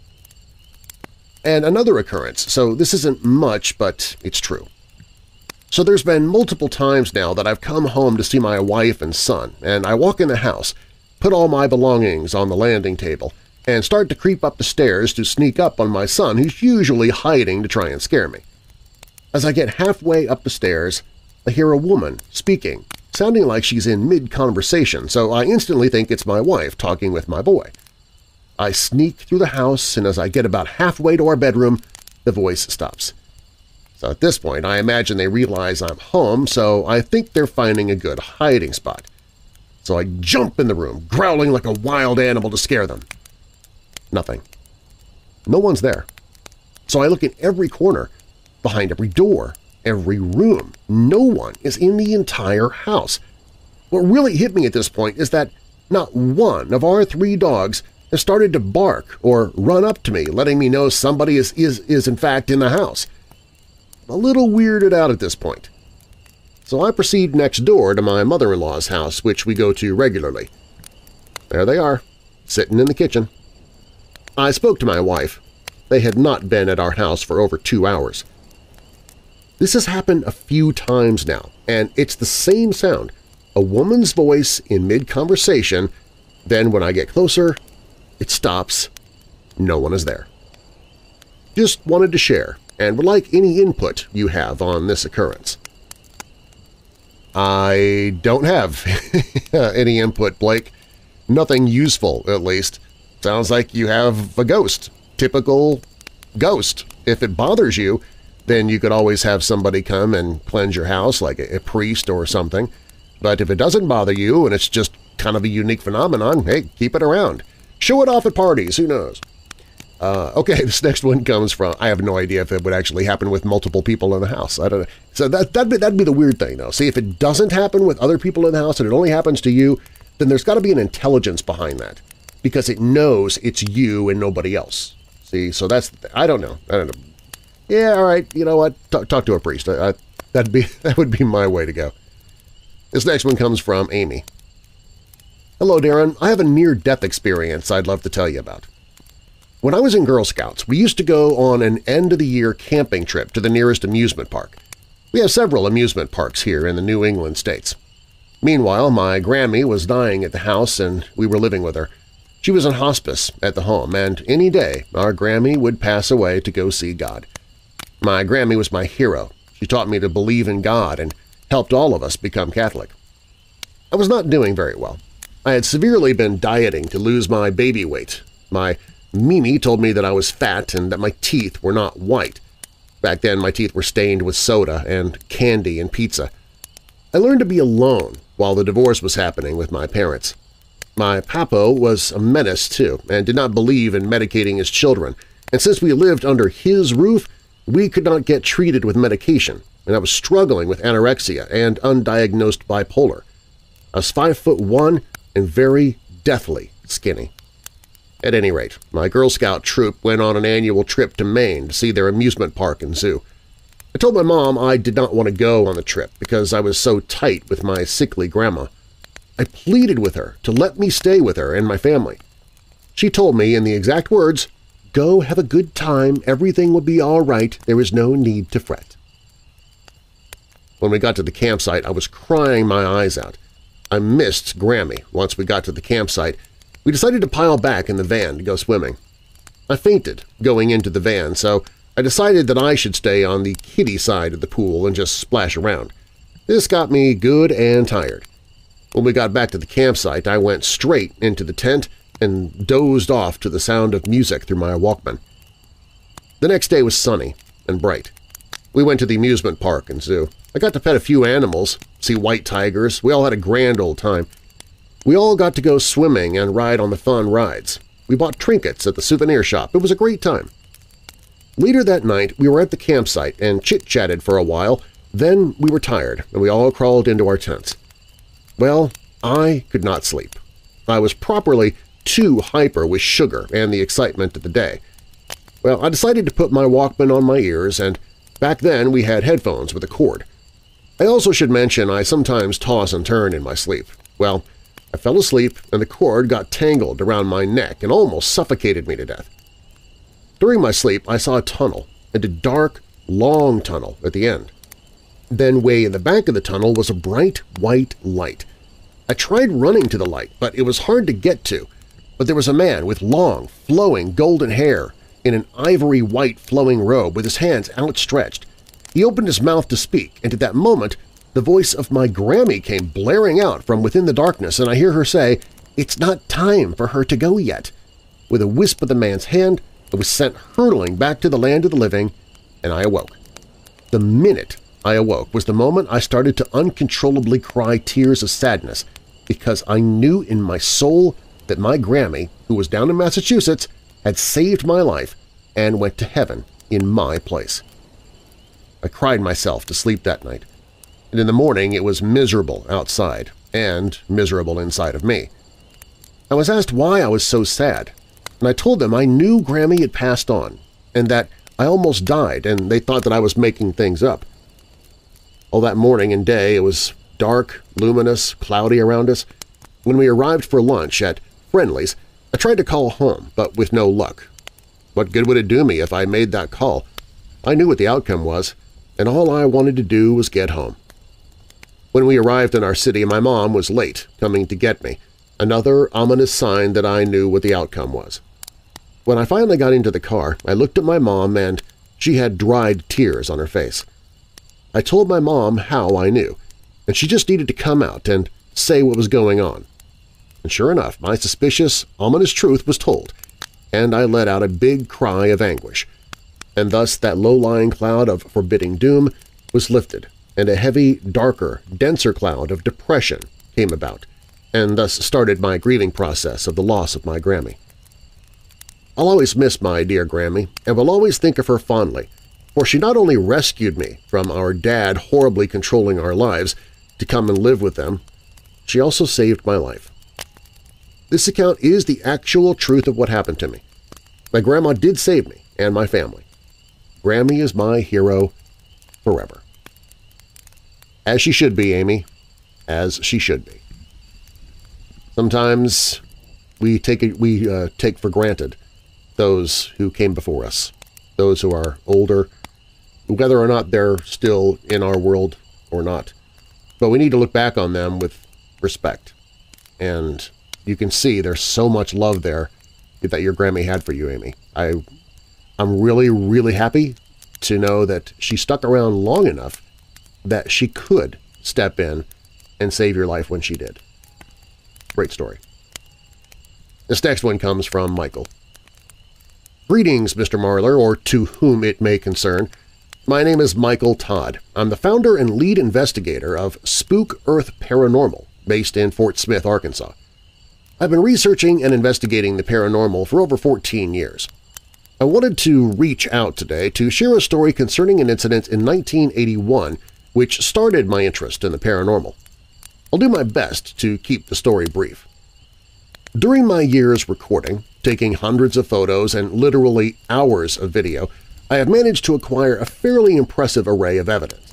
And another occurrence, so this isn't much, but it's true. So there's been multiple times now that I've come home to see my wife and son, and I walk in the house put all my belongings on the landing table, and start to creep up the stairs to sneak up on my son who's usually hiding to try and scare me. As I get halfway up the stairs, I hear a woman speaking, sounding like she's in mid-conversation, so I instantly think it's my wife talking with my boy. I sneak through the house, and as I get about halfway to our bedroom, the voice stops. So at this point, I imagine they realize I'm home, so I think they're finding a good hiding spot so I jump in the room, growling like a wild animal to scare them. Nothing. No one's there. so I look in every corner, behind every door, every room. No one is in the entire house. What really hit me at this point is that not one of our three dogs has started to bark or run up to me, letting me know somebody is, is, is in fact in the house. I'm a little weirded out at this point. So I proceed next door to my mother-in-law's house, which we go to regularly. There they are, sitting in the kitchen. I spoke to my wife. They had not been at our house for over two hours. This has happened a few times now, and it's the same sound, a woman's voice in mid-conversation, then when I get closer, it stops, no one is there. Just wanted to share and would like any input you have on this occurrence. I don't have any input, Blake. Nothing useful, at least. Sounds like you have a ghost. Typical ghost. If it bothers you, then you could always have somebody come and cleanse your house like a, priest or something. But if it doesn't bother you and it's just kind of a unique phenomenon, hey, keep it around. Show it off at parties, who knows? Uh, okay, this next one comes from, I have no idea if it would actually happen with multiple people in the house. I don't know. So that, that'd, be, that'd be the weird thing, though. See, if it doesn't happen with other people in the house and it only happens to you, then there's got to be an intelligence behind that because it knows it's you and nobody else. See, so that's, I don't know. I don't know. Yeah, all right, you know what, talk, talk to a priest. I, I, that'd be, that would be my way to go. This next one comes from Amy. Hello, Darren. I have a near-death experience I'd love to tell you about. When I was in Girl Scouts, we used to go on an end-of-the-year camping trip to the nearest amusement park. We have several amusement parks here in the New England states. Meanwhile, my Grammy was dying at the house and we were living with her. She was in hospice at the home, and any day our Grammy would pass away to go see God. My Grammy was my hero. She taught me to believe in God and helped all of us become Catholic. I was not doing very well. I had severely been dieting to lose my baby weight. My Mimi told me that I was fat and that my teeth were not white. Back then my teeth were stained with soda and candy and pizza. I learned to be alone while the divorce was happening with my parents. My papo was a menace, too, and did not believe in medicating his children, and since we lived under his roof, we could not get treated with medication, and I was struggling with anorexia and undiagnosed bipolar. I was five foot one and very deathly skinny. At any rate, my Girl Scout troop went on an annual trip to Maine to see their amusement park and zoo. I told my mom I did not want to go on the trip because I was so tight with my sickly grandma. I pleaded with her to let me stay with her and my family. She told me in the exact words, Go have a good time, everything will be all right, there is no need to fret. When we got to the campsite, I was crying my eyes out. I missed Grammy once we got to the campsite. We decided to pile back in the van to go swimming. I fainted going into the van, so I decided that I should stay on the kiddie side of the pool and just splash around. This got me good and tired. When we got back to the campsite, I went straight into the tent and dozed off to the sound of music through my Walkman. The next day was sunny and bright. We went to the amusement park and zoo. I got to pet a few animals, see white tigers. We all had a grand old time. We all got to go swimming and ride on the fun rides. We bought trinkets at the souvenir shop. It was a great time. Later that night, we were at the campsite and chit-chatted for a while. Then we were tired, and we all crawled into our tents. Well, I could not sleep. I was properly too hyper with sugar and the excitement of the day. Well, I decided to put my Walkman on my ears, and back then we had headphones with a cord. I also should mention I sometimes toss and turn in my sleep. Well, I fell asleep and the cord got tangled around my neck and almost suffocated me to death. During my sleep, I saw a tunnel, and a dark, long tunnel at the end. Then way in the back of the tunnel was a bright white light. I tried running to the light, but it was hard to get to, but there was a man with long, flowing golden hair in an ivory-white flowing robe with his hands outstretched. He opened his mouth to speak, and at that moment the voice of my Grammy came blaring out from within the darkness, and I hear her say, "'It's not time for her to go yet.' With a wisp of the man's hand, I was sent hurtling back to the land of the living, and I awoke. The minute I awoke was the moment I started to uncontrollably cry tears of sadness because I knew in my soul that my Grammy, who was down in Massachusetts, had saved my life and went to heaven in my place. I cried myself to sleep that night, and in the morning it was miserable outside and miserable inside of me. I was asked why I was so sad, and I told them I knew Grammy had passed on and that I almost died and they thought that I was making things up. All that morning and day it was dark, luminous, cloudy around us. When we arrived for lunch at Friendly's, I tried to call home, but with no luck. What good would it do me if I made that call? I knew what the outcome was, and all I wanted to do was get home. When we arrived in our city, my mom was late, coming to get me, another ominous sign that I knew what the outcome was. When I finally got into the car, I looked at my mom and she had dried tears on her face. I told my mom how I knew, and she just needed to come out and say what was going on. And sure enough, my suspicious, ominous truth was told, and I let out a big cry of anguish. And thus that low-lying cloud of forbidding doom was lifted, and a heavy, darker, denser cloud of depression came about, and thus started my grieving process of the loss of my Grammy. I'll always miss my dear Grammy, and will always think of her fondly, for she not only rescued me from our dad horribly controlling our lives to come and live with them, she also saved my life. This account is the actual truth of what happened to me. My grandma did save me and my family. Grammy is my hero forever. As she should be, Amy. As she should be. Sometimes we take, it, we, uh, take for granted those who came before us, those who are older, whether or not they're still in our world or not. But we need to look back on them with respect. And you can see there's so much love there that your Grammy had for you, Amy. I, I'm really, really happy to know that she stuck around long enough that she could step in and save your life when she did. Great story. This next one comes from Michael. Greetings, Mr. Marlar, or to whom it may concern. My name is Michael Todd. I'm the founder and lead investigator of Spook Earth Paranormal, based in Fort Smith, Arkansas. I've been researching and investigating the paranormal for over 14 years. I wanted to reach out today to share a story concerning an incident in 1981 which started my interest in the paranormal. I'll do my best to keep the story brief. During my years recording, taking hundreds of photos and literally hours of video, I have managed to acquire a fairly impressive array of evidence.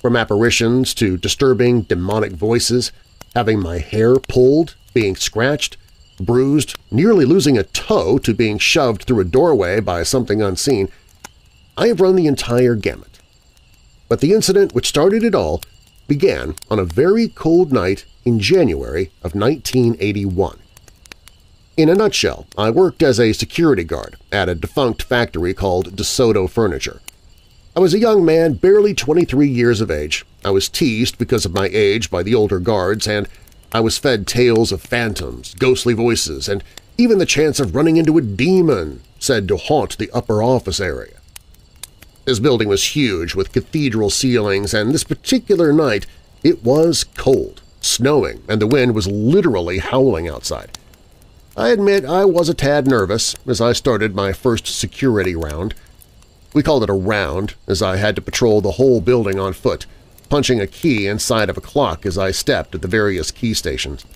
From apparitions to disturbing demonic voices, having my hair pulled, being scratched, bruised, nearly losing a toe to being shoved through a doorway by something unseen, I have run the entire gamut. But the incident which started it all began on a very cold night in January of 1981. In a nutshell, I worked as a security guard at a defunct factory called DeSoto Furniture. I was a young man barely 23 years of age. I was teased because of my age by the older guards, and I was fed tales of phantoms, ghostly voices, and even the chance of running into a demon said to haunt the upper office area. This building was huge with cathedral ceilings, and this particular night it was cold, snowing, and the wind was literally howling outside. I admit I was a tad nervous as I started my first security round. We called it a round, as I had to patrol the whole building on foot, punching a key inside of a clock as I stepped at the various key stations.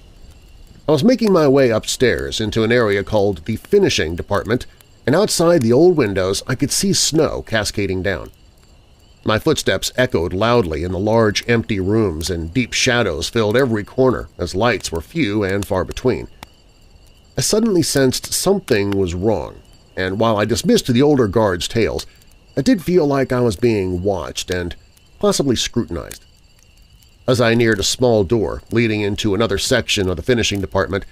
I was making my way upstairs into an area called the finishing department, and outside the old windows I could see snow cascading down. My footsteps echoed loudly in the large empty rooms and deep shadows filled every corner as lights were few and far between. I suddenly sensed something was wrong, and while I dismissed the older guard's tales, I did feel like I was being watched and possibly scrutinized. As I neared a small door leading into another section of the finishing department,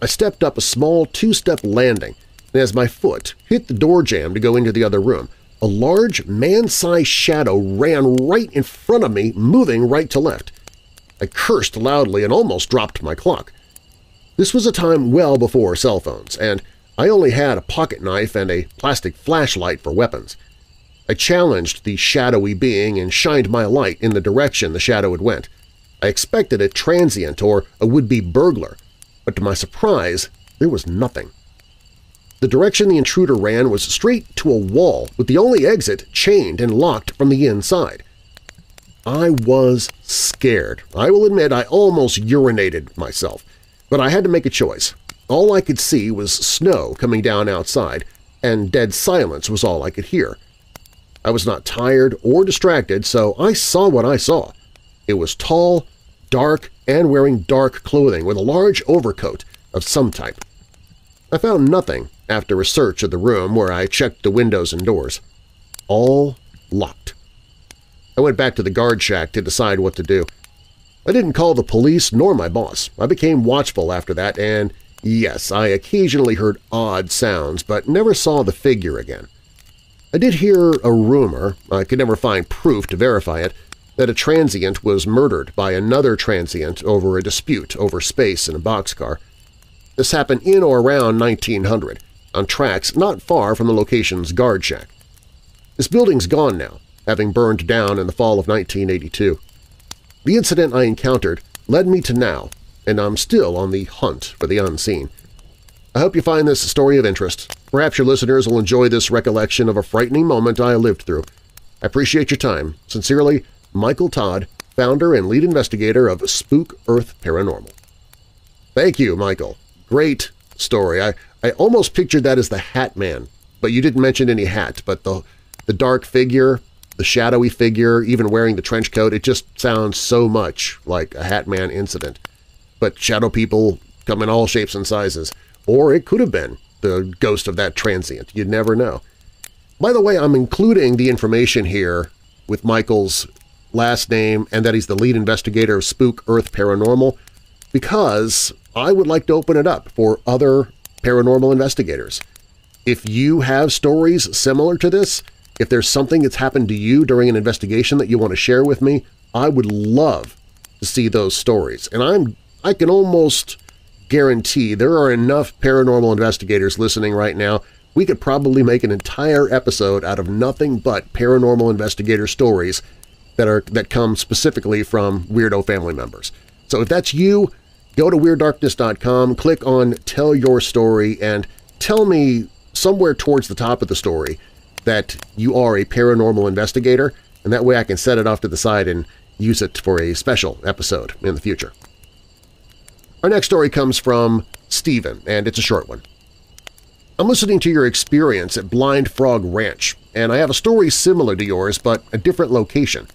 I stepped up a small two-step landing, and as my foot hit the door jamb to go into the other room, a large man-sized shadow ran right in front of me, moving right to left. I cursed loudly and almost dropped my clock. This was a time well before cell phones, and I only had a pocket knife and a plastic flashlight for weapons. I challenged the shadowy being and shined my light in the direction the shadow had went. I expected a transient or a would-be burglar, but to my surprise there was nothing. The direction the intruder ran was straight to a wall with the only exit chained and locked from the inside. I was scared. I will admit I almost urinated myself, but I had to make a choice. All I could see was snow coming down outside, and dead silence was all I could hear. I was not tired or distracted, so I saw what I saw. It was tall, dark, and wearing dark clothing with a large overcoat of some type. I found nothing after a search of the room where I checked the windows and doors. All locked. I went back to the guard shack to decide what to do. I didn't call the police nor my boss. I became watchful after that, and yes, I occasionally heard odd sounds but never saw the figure again. I did hear a rumor, I could never find proof to verify it, that a transient was murdered by another transient over a dispute over space in a boxcar. This happened in or around 1900, on tracks not far from the location's guard shack. This building's gone now, having burned down in the fall of 1982. The incident I encountered led me to now, and I'm still on the hunt for the unseen. I hope you find this story of interest. Perhaps your listeners will enjoy this recollection of a frightening moment I lived through. I appreciate your time. Sincerely, Michael Todd, founder and lead investigator of Spook Earth Paranormal. Thank you, Michael. Great story. I, I almost pictured that as the Hat Man, but you didn't mention any hat, but the, the dark figure, the shadowy figure, even wearing the trench coat, it just sounds so much like a Hat Man incident. But shadow people come in all shapes and sizes. Or it could have been the ghost of that transient. You'd never know. By the way, I'm including the information here with Michael's last name and that he's the lead investigator of Spook Earth Paranormal because I would like to open it up for other paranormal investigators. If you have stories similar to this, if there's something that's happened to you during an investigation that you want to share with me, I would love to see those stories. And I'm I can almost guarantee there are enough paranormal investigators listening right now we could probably make an entire episode out of nothing but paranormal investigator stories that are that come specifically from Weirdo family members. So if that's you, go to WeirdDarkness.com, click on Tell Your Story, and tell me somewhere towards the top of the story that you are a paranormal investigator, and that way I can set it off to the side and use it for a special episode in the future. Our next story comes from Stephen, and it's a short one. I'm listening to your experience at Blind Frog Ranch, and I have a story similar to yours but a different location.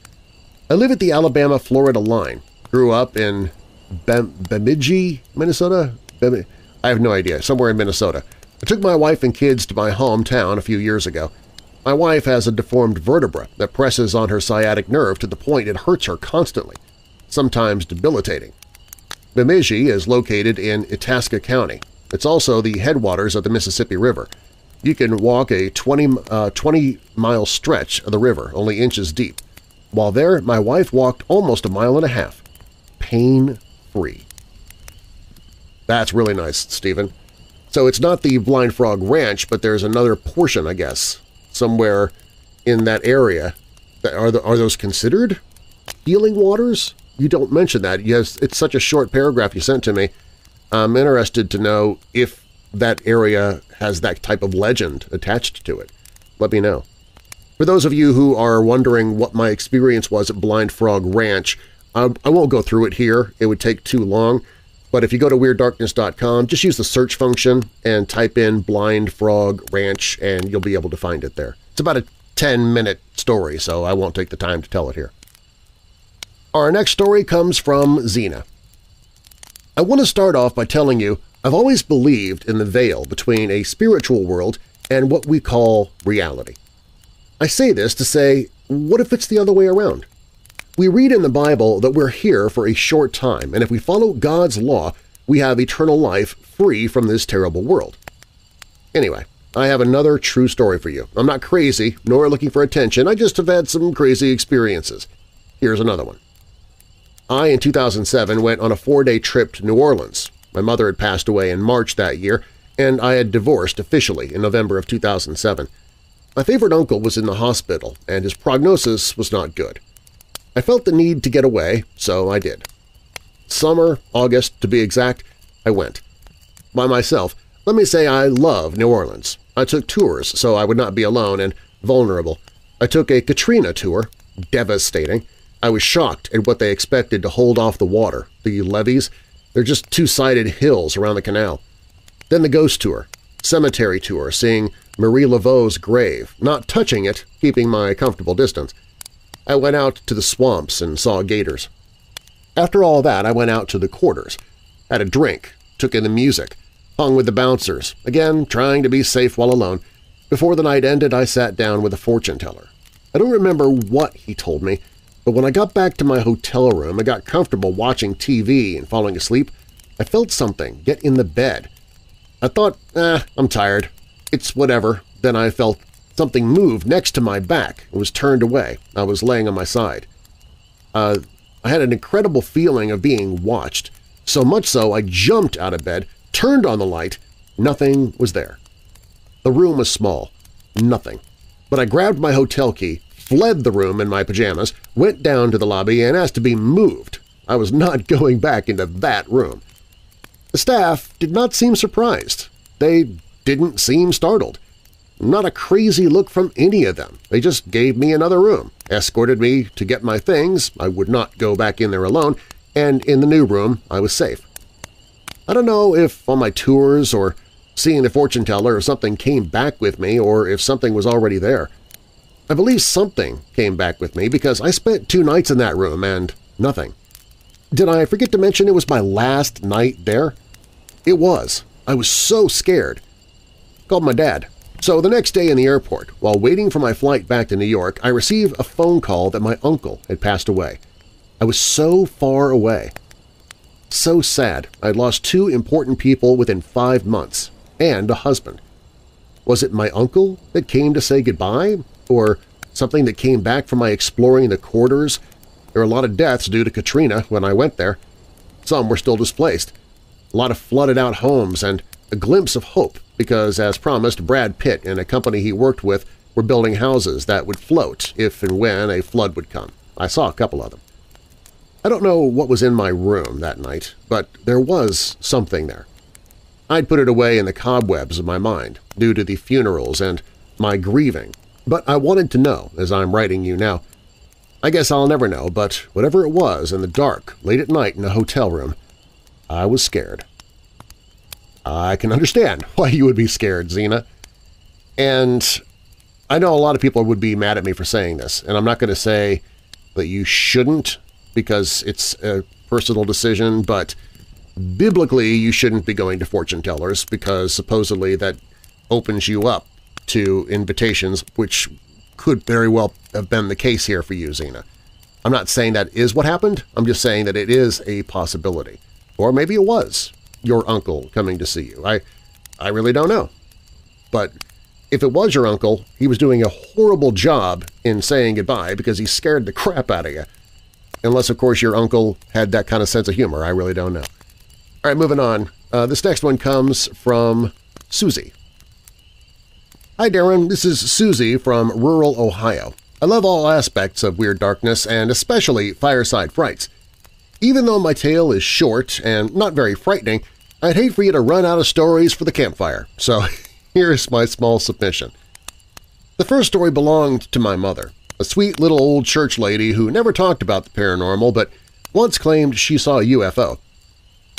I live at the Alabama-Florida line, grew up in Bem Bemidji, Minnesota? Bem I have no idea, somewhere in Minnesota. I took my wife and kids to my hometown a few years ago. My wife has a deformed vertebra that presses on her sciatic nerve to the point it hurts her constantly, sometimes debilitating. Bemidji is located in Itasca County. It's also the headwaters of the Mississippi River. You can walk a 20-mile uh, 20 stretch of the river, only inches deep. While there, my wife walked almost a mile and a half, pain-free. That's really nice, Stephen. So it's not the Blind Frog Ranch, but there's another portion, I guess, somewhere in that area. Are, the, are those considered healing waters? you don't mention that. Yes, it's such a short paragraph you sent to me. I'm interested to know if that area has that type of legend attached to it. Let me know. For those of you who are wondering what my experience was at Blind Frog Ranch, I, I won't go through it here. It would take too long. But if you go to WeirdDarkness.com, just use the search function and type in Blind Frog Ranch and you'll be able to find it there. It's about a 10-minute story, so I won't take the time to tell it here. Our next story comes from Xena. I want to start off by telling you I've always believed in the veil between a spiritual world and what we call reality. I say this to say, what if it's the other way around? We read in the Bible that we're here for a short time, and if we follow God's law, we have eternal life free from this terrible world. Anyway, I have another true story for you. I'm not crazy, nor looking for attention, I just have had some crazy experiences. Here's another one. I, in 2007, went on a four-day trip to New Orleans. My mother had passed away in March that year, and I had divorced officially in November of 2007. My favorite uncle was in the hospital, and his prognosis was not good. I felt the need to get away, so I did. Summer, August to be exact, I went. By myself, Let me say I love New Orleans. I took tours so I would not be alone and vulnerable. I took a Katrina tour, devastating. I was shocked at what they expected to hold off the water, the levees. They're just two-sided hills around the canal. Then the ghost tour, cemetery tour, seeing Marie Laveau's grave, not touching it, keeping my comfortable distance. I went out to the swamps and saw gators. After all that, I went out to the quarters, had a drink, took in the music, hung with the bouncers, again trying to be safe while alone. Before the night ended, I sat down with a fortune-teller. I don't remember what he told me, but when I got back to my hotel room and got comfortable watching TV and falling asleep, I felt something get in the bed. I thought, eh, I'm tired. It's whatever. Then I felt something moved next to my back and was turned away. I was laying on my side. Uh, I had an incredible feeling of being watched, so much so I jumped out of bed, turned on the light. Nothing was there. The room was small. Nothing. But I grabbed my hotel key, fled the room in my pajamas, went down to the lobby, and asked to be moved. I was not going back into that room. The staff did not seem surprised. They didn't seem startled. Not a crazy look from any of them. They just gave me another room, escorted me to get my things, I would not go back in there alone, and in the new room I was safe. I don't know if on my tours or seeing the fortune teller if something came back with me or if something was already there. I believe something came back with me because I spent two nights in that room and nothing. Did I forget to mention it was my last night there? It was. I was so scared. Called my dad. So the next day in the airport, while waiting for my flight back to New York, I received a phone call that my uncle had passed away. I was so far away. So sad I'd lost two important people within five months, and a husband. Was it my uncle that came to say goodbye, or something that came back from my exploring the quarters? There were a lot of deaths due to Katrina when I went there. Some were still displaced. A lot of flooded-out homes and a glimpse of hope because, as promised, Brad Pitt and a company he worked with were building houses that would float if and when a flood would come. I saw a couple of them. I don't know what was in my room that night, but there was something there. I'd put it away in the cobwebs of my mind due to the funerals and my grieving, but I wanted to know as I'm writing you now. I guess I'll never know, but whatever it was in the dark, late at night in a hotel room, I was scared. I can understand why you would be scared, Xena. And I know a lot of people would be mad at me for saying this, and I'm not going to say that you shouldn't because it's a personal decision, but biblically you shouldn't be going to fortune tellers because supposedly that opens you up to invitations, which could very well have been the case here for you, Xena. I'm not saying that is what happened, I'm just saying that it is a possibility. Or maybe it was your uncle coming to see you. I, I really don't know. But if it was your uncle, he was doing a horrible job in saying goodbye because he scared the crap out of you. Unless, of course, your uncle had that kind of sense of humor. I really don't know. All right, moving on. Uh, this next one comes from Susie. Hi, Darren. This is Susie from rural Ohio. I love all aspects of Weird Darkness and especially Fireside Frights. Even though my tale is short and not very frightening, I'd hate for you to run out of stories for the campfire, so here's my small submission. The first story belonged to my mother, a sweet little old church lady who never talked about the paranormal but once claimed she saw a UFO.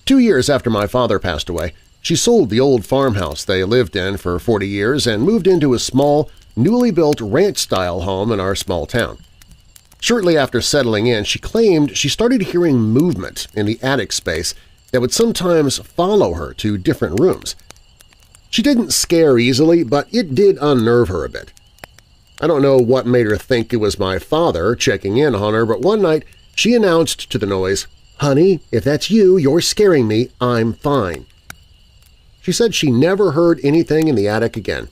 Two years after my father passed away, she sold the old farmhouse they lived in for 40 years and moved into a small, newly built ranch-style home in our small town. Shortly after settling in, she claimed she started hearing movement in the attic space that would sometimes follow her to different rooms. She didn't scare easily, but it did unnerve her a bit. I don't know what made her think it was my father checking in on her, but one night she announced to the noise, "'Honey, if that's you, you're scaring me. I'm fine.' She said she never heard anything in the attic again.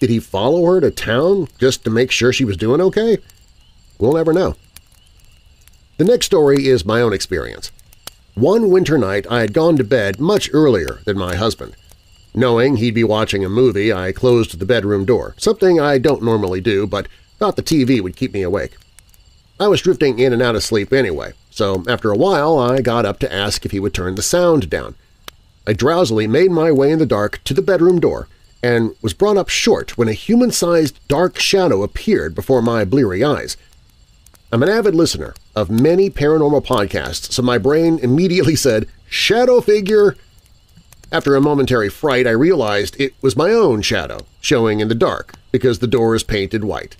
Did he follow her to town just to make sure she was doing okay? We'll never know. The next story is my own experience. One winter night I had gone to bed much earlier than my husband. Knowing he'd be watching a movie, I closed the bedroom door, something I don't normally do but thought the TV would keep me awake. I was drifting in and out of sleep anyway, so after a while I got up to ask if he would turn the sound down. I drowsily made my way in the dark to the bedroom door and was brought up short when a human-sized dark shadow appeared before my bleary eyes. I'm an avid listener of many paranormal podcasts, so my brain immediately said, shadow figure! After a momentary fright, I realized it was my own shadow showing in the dark because the door is painted white.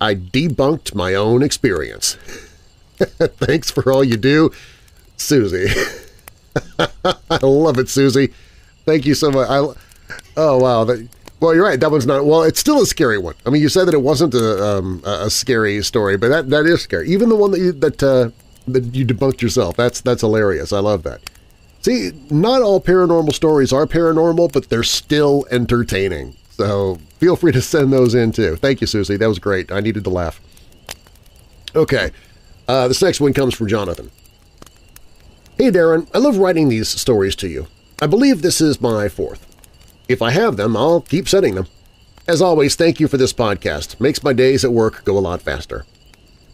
I debunked my own experience. Thanks for all you do, Susie. I love it, Susie. Thank you so much. I, oh, wow. That, well, you're right. That one's not – well, it's still a scary one. I mean, you said that it wasn't a, um, a scary story, but that, that is scary. Even the one that you, that, uh, that you debunked yourself, that's, that's hilarious. I love that. See, not all paranormal stories are paranormal, but they're still entertaining. So feel free to send those in, too. Thank you, Susie. That was great. I needed to laugh. Okay, uh, this next one comes from Jonathan. Hey, Darren, I love writing these stories to you. I believe this is my fourth. If I have them, I'll keep sending them. As always, thank you for this podcast. Makes my days at work go a lot faster.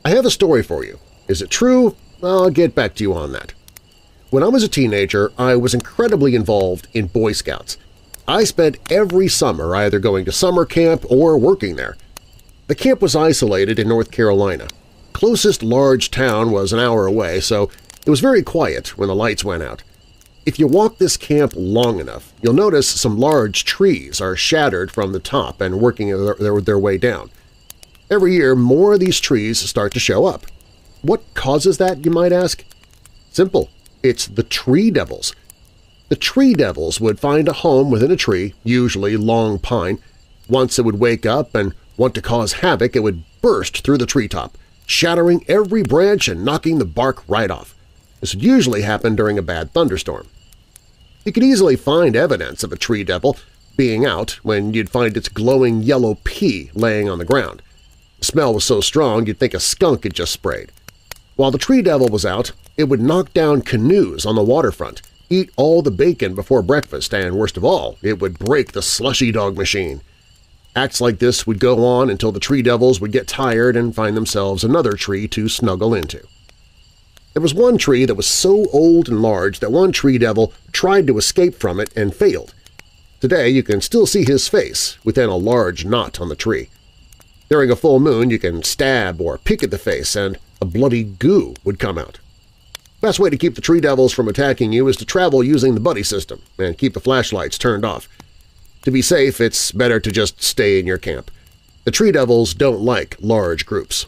I have a story for you. Is it true? I'll get back to you on that. When I was a teenager, I was incredibly involved in Boy Scouts. I spent every summer either going to summer camp or working there. The camp was isolated in North Carolina. Closest large town was an hour away, so it was very quiet when the lights went out. If you walk this camp long enough, you'll notice some large trees are shattered from the top and working their, their, their way down. Every year, more of these trees start to show up. What causes that, you might ask? Simple. It's the tree devils. The tree devils would find a home within a tree, usually long pine. Once it would wake up and want to cause havoc, it would burst through the treetop, shattering every branch and knocking the bark right off. This would usually happen during a bad thunderstorm. You could easily find evidence of a tree devil being out when you'd find its glowing yellow pee laying on the ground. The smell was so strong you'd think a skunk had just sprayed. While the tree devil was out, it would knock down canoes on the waterfront, eat all the bacon before breakfast, and worst of all, it would break the slushy dog machine. Acts like this would go on until the tree devils would get tired and find themselves another tree to snuggle into. There was one tree that was so old and large that one tree devil tried to escape from it and failed. Today you can still see his face within a large knot on the tree. During a full moon you can stab or pick at the face and a bloody goo would come out. Best way to keep the tree devils from attacking you is to travel using the buddy system and keep the flashlights turned off. To be safe, it's better to just stay in your camp. The tree devils don't like large groups.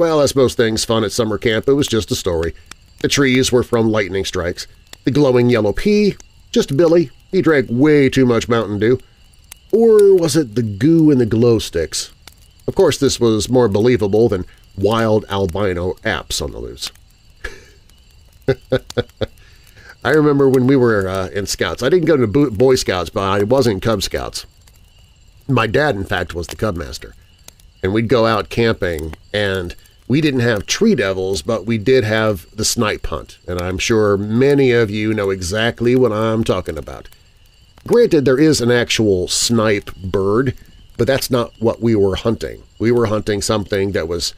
Well, as most things fun at summer camp, it was just a story. The trees were from lightning strikes. The glowing yellow pea? Just Billy. He drank way too much Mountain Dew. Or was it the goo and the glow sticks? Of course, this was more believable than wild albino apes on the loose. I remember when we were uh, in Scouts. I didn't go to Boy Scouts, but I was in Cub Scouts. My dad, in fact, was the Cub Master. And we'd go out camping, and we didn't have tree devils, but we did have the snipe hunt, and I'm sure many of you know exactly what I'm talking about. Granted, there is an actual snipe bird, but that's not what we were hunting. We were hunting something that was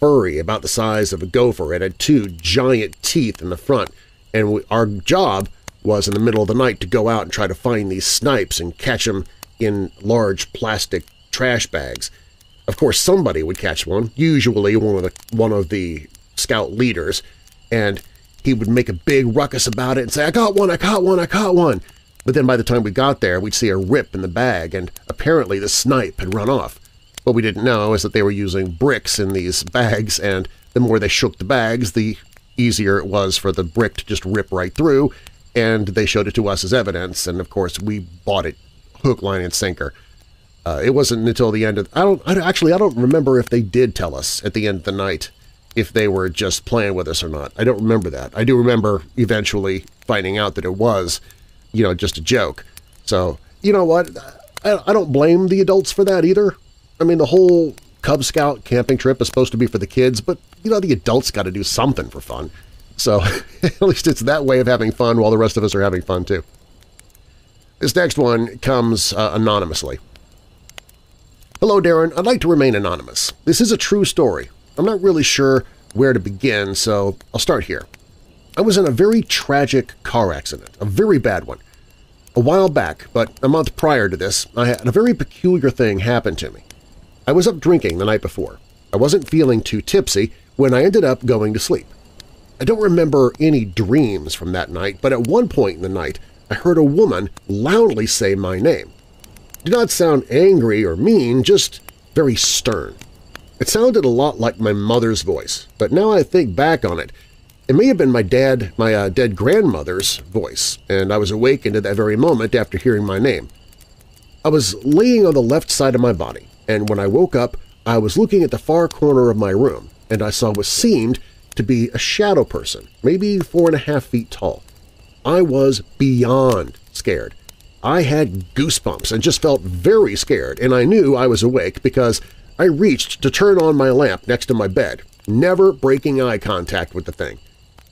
furry, about the size of a gopher. It had two giant teeth in the front, and we, our job was in the middle of the night to go out and try to find these snipes and catch them in large plastic trash bags. Of course, somebody would catch one, usually one of the, one of the scout leaders, and he would make a big ruckus about it and say, I got one, I caught one, I caught one. But then by the time we got there, we'd see a rip in the bag, and apparently the snipe had run off. What we didn't know is that they were using bricks in these bags, and the more they shook the bags, the easier it was for the brick to just rip right through, and they showed it to us as evidence, and of course we bought it hook, line, and sinker. Uh, it wasn't until the end of – I don't I, actually I don't remember if they did tell us at the end of the night if they were just playing with us or not. I don't remember that. I do remember eventually finding out that it was, you know, just a joke. So, you know what? I, I don't blame the adults for that either. I mean, the whole Cub Scout camping trip is supposed to be for the kids, but, you know, the adults got to do something for fun. So at least it's that way of having fun while the rest of us are having fun, too. This next one comes uh, anonymously. Hello, Darren. I'd like to remain anonymous. This is a true story. I'm not really sure where to begin, so I'll start here. I was in a very tragic car accident, a very bad one. A while back, but a month prior to this, I had a very peculiar thing happen to me. I was up drinking the night before. I wasn't feeling too tipsy when I ended up going to sleep. I don't remember any dreams from that night, but at one point in the night I heard a woman loudly say my name. Did not sound angry or mean, just very stern. It sounded a lot like my mother's voice, but now I think back on it, it may have been my dad, my uh, dead grandmother's voice, and I was awakened at that very moment after hearing my name. I was laying on the left side of my body, and when I woke up, I was looking at the far corner of my room, and I saw what seemed to be a shadow person, maybe four and a half feet tall. I was beyond scared. I had goosebumps and just felt very scared, and I knew I was awake because I reached to turn on my lamp next to my bed, never breaking eye contact with the thing.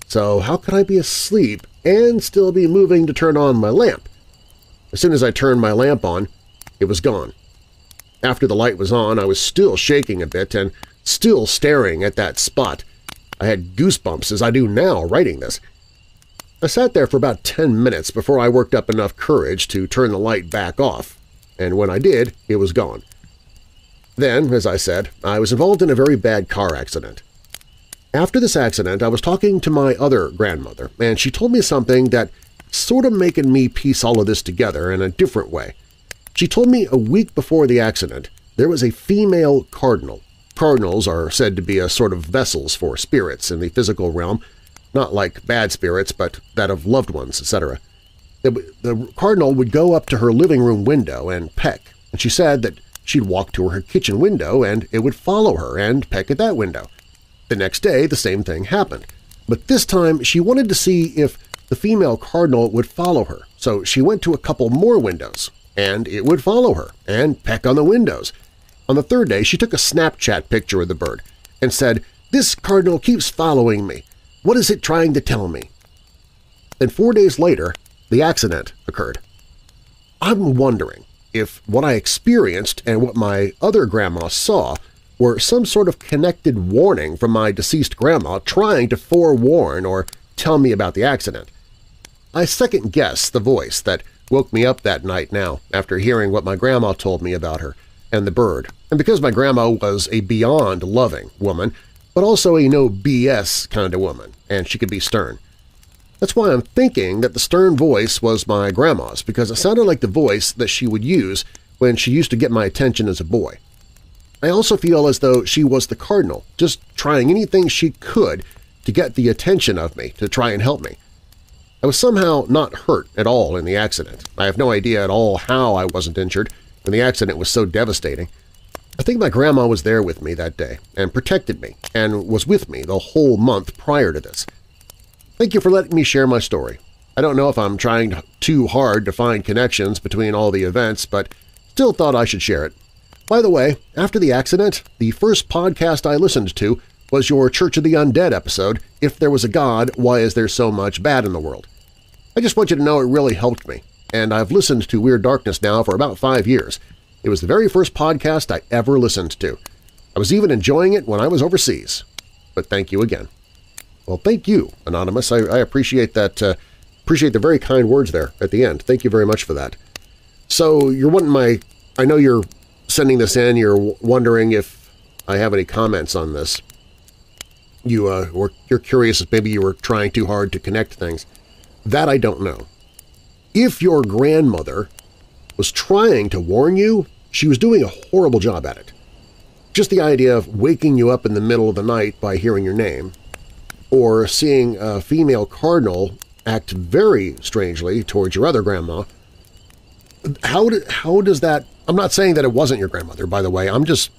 So how could I be asleep and still be moving to turn on my lamp? As soon as I turned my lamp on, it was gone. After the light was on, I was still shaking a bit and still staring at that spot, I had goosebumps as I do now writing this. I sat there for about 10 minutes before I worked up enough courage to turn the light back off, and when I did, it was gone. Then, as I said, I was involved in a very bad car accident. After this accident, I was talking to my other grandmother, and she told me something that sort of making me piece all of this together in a different way. She told me a week before the accident there was a female cardinal Cardinals are said to be a sort of vessels for spirits in the physical realm, not like bad spirits, but that of loved ones, etc. The cardinal would go up to her living room window and peck, and she said that she'd walk to her kitchen window and it would follow her and peck at that window. The next day the same thing happened, but this time she wanted to see if the female cardinal would follow her, so she went to a couple more windows, and it would follow her and peck on the windows, on the third day, she took a Snapchat picture of the bird and said, "'This cardinal keeps following me. What is it trying to tell me?' Then four days later, the accident occurred. I'm wondering if what I experienced and what my other grandma saw were some sort of connected warning from my deceased grandma trying to forewarn or tell me about the accident. I second-guess the voice that woke me up that night now after hearing what my grandma told me about her and the bird, and because my grandma was a beyond loving woman, but also a no BS kind of woman, and she could be stern. That's why I'm thinking that the stern voice was my grandma's, because it sounded like the voice that she would use when she used to get my attention as a boy. I also feel as though she was the cardinal, just trying anything she could to get the attention of me, to try and help me. I was somehow not hurt at all in the accident. I have no idea at all how I wasn't injured, when the accident was so devastating. I think my grandma was there with me that day and protected me and was with me the whole month prior to this. Thank you for letting me share my story. I don't know if I'm trying too hard to find connections between all the events, but still thought I should share it. By the way, after the accident, the first podcast I listened to was your Church of the Undead episode, If There Was a God, Why Is There So Much Bad in the World? I just want you to know it really helped me and I've listened to Weird Darkness now for about five years. It was the very first podcast I ever listened to. I was even enjoying it when I was overseas. But thank you again. Well, thank you, Anonymous. I, I appreciate that. Uh, appreciate the very kind words there at the end. Thank you very much for that. So you're wanting my... I know you're sending this in. You're wondering if I have any comments on this. You uh, were, you're curious if maybe you were trying too hard to connect things. That I don't know. If your grandmother was trying to warn you, she was doing a horrible job at it. Just the idea of waking you up in the middle of the night by hearing your name, or seeing a female cardinal act very strangely towards your other grandma, how, do, how does that… I'm not saying that it wasn't your grandmother, by the way. I'm just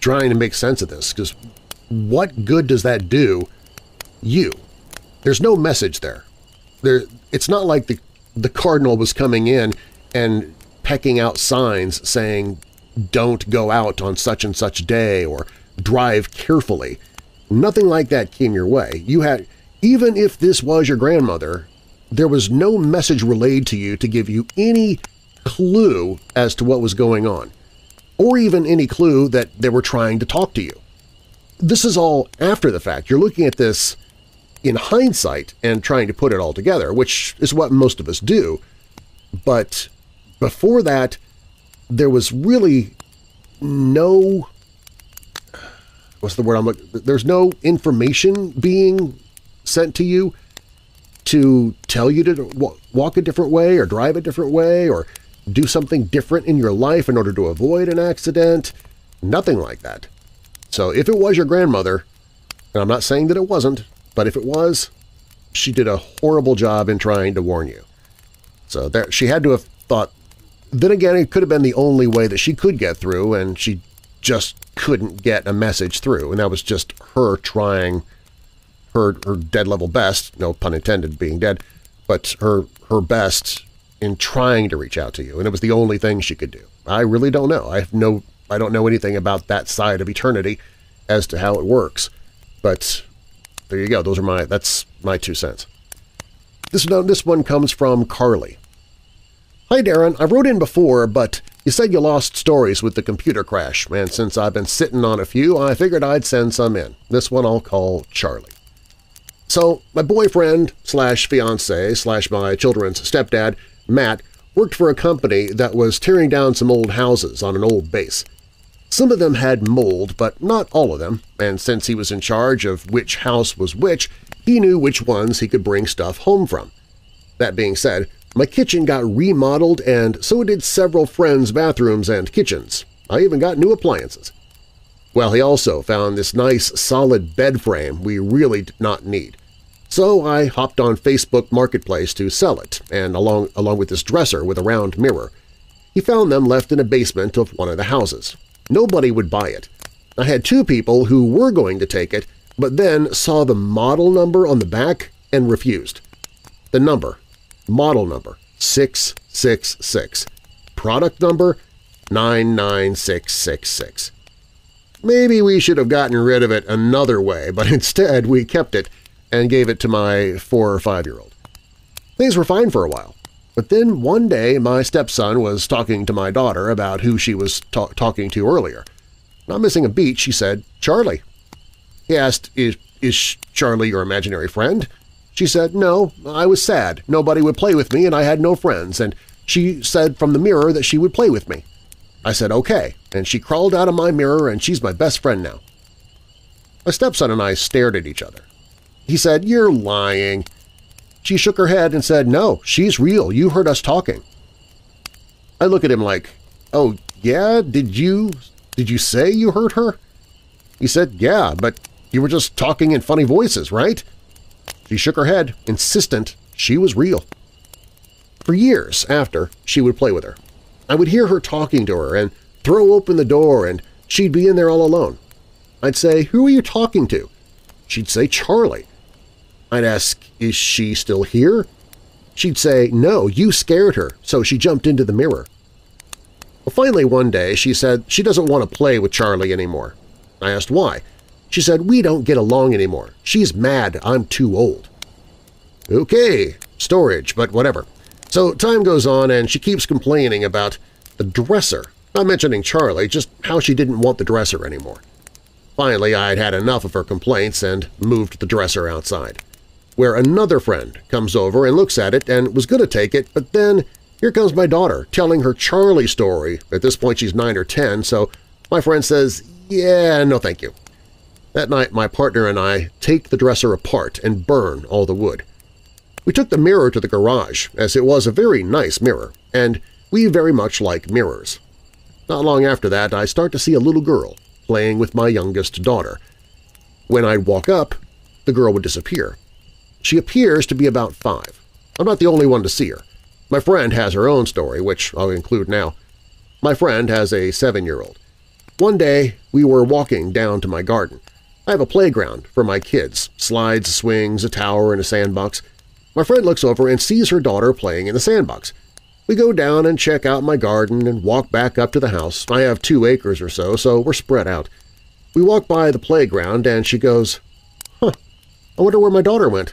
trying to make sense of this, because what good does that do you? There's no message there. There, It's not like the the cardinal was coming in and pecking out signs saying, don't go out on such and such day or drive carefully. Nothing like that came your way. You had, even if this was your grandmother, there was no message relayed to you to give you any clue as to what was going on, or even any clue that they were trying to talk to you. This is all after the fact. You're looking at this in hindsight and trying to put it all together, which is what most of us do. But before that, there was really no what's the word I'm looking there's no information being sent to you to tell you to walk a different way or drive a different way or do something different in your life in order to avoid an accident. Nothing like that. So if it was your grandmother, and I'm not saying that it wasn't, but if it was, she did a horrible job in trying to warn you. So there, she had to have thought, then again, it could have been the only way that she could get through, and she just couldn't get a message through, and that was just her trying her, her dead-level best, no pun intended being dead, but her, her best in trying to reach out to you, and it was the only thing she could do. I really don't know. I have no I don't know anything about that side of eternity as to how it works. But there you go. Those are my that's my two cents. This this one comes from Carly. Hi Darren, I wrote in before, but you said you lost stories with the computer crash, and since I've been sitting on a few, I figured I'd send some in. This one I'll call Charlie. So my boyfriend slash fiance slash my children's stepdad, Matt, worked for a company that was tearing down some old houses on an old base. Some of them had mold, but not all of them, and since he was in charge of which house was which, he knew which ones he could bring stuff home from. That being said, my kitchen got remodeled and so did several friends' bathrooms and kitchens. I even got new appliances. Well, he also found this nice, solid bed frame we really did not need. So I hopped on Facebook Marketplace to sell it, and along, along with this dresser with a round mirror. He found them left in a basement of one of the houses. Nobody would buy it. I had two people who were going to take it, but then saw the model number on the back and refused. The number, model number 666, product number 99666. Maybe we should have gotten rid of it another way, but instead we kept it and gave it to my four- or five-year-old. Things were fine for a while. But then one day my stepson was talking to my daughter about who she was ta talking to earlier. Not missing a beat, she said, Charlie. He asked, is, is Charlie your imaginary friend? She said, no, I was sad. Nobody would play with me and I had no friends, and she said from the mirror that she would play with me. I said, okay, and she crawled out of my mirror and she's my best friend now. My stepson and I stared at each other. He said, you're lying. She shook her head and said, no, she's real. You heard us talking. I look at him like, oh, yeah, did you, did you say you heard her? He said, yeah, but you were just talking in funny voices, right? She shook her head, insistent she was real. For years after, she would play with her. I would hear her talking to her and throw open the door and she'd be in there all alone. I'd say, who are you talking to? She'd say, Charlie. I'd ask, is she still here? She'd say, no, you scared her, so she jumped into the mirror. Well, finally one day she said she doesn't want to play with Charlie anymore. I asked why. She said, we don't get along anymore. She's mad I'm too old. Okay, storage, but whatever. So time goes on and she keeps complaining about the dresser, not mentioning Charlie, just how she didn't want the dresser anymore. Finally, I'd had enough of her complaints and moved the dresser outside where another friend comes over and looks at it and was going to take it, but then here comes my daughter telling her Charlie story. At this point she's 9 or 10, so my friend says, yeah, no thank you. That night my partner and I take the dresser apart and burn all the wood. We took the mirror to the garage, as it was a very nice mirror, and we very much like mirrors. Not long after that, I start to see a little girl playing with my youngest daughter. When I'd walk up, the girl would disappear. She appears to be about five. I'm not the only one to see her. My friend has her own story, which I'll include now. My friend has a seven-year-old. One day, we were walking down to my garden. I have a playground for my kids, slides, swings, a tower, and a sandbox. My friend looks over and sees her daughter playing in the sandbox. We go down and check out my garden and walk back up to the house. I have two acres or so, so we're spread out. We walk by the playground and she goes, Huh, I wonder where my daughter went.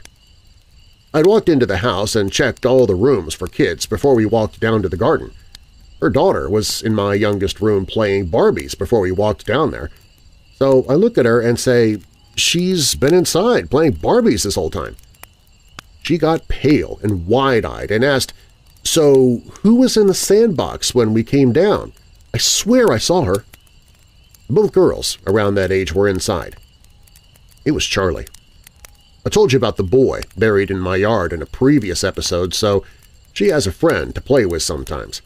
I'd walked into the house and checked all the rooms for kids before we walked down to the garden. Her daughter was in my youngest room playing Barbies before we walked down there. So I look at her and say, she's been inside playing Barbies this whole time. She got pale and wide-eyed and asked, so who was in the sandbox when we came down? I swear I saw her. Both girls around that age were inside. It was Charlie. I told you about the boy buried in my yard in a previous episode, so she has a friend to play with sometimes.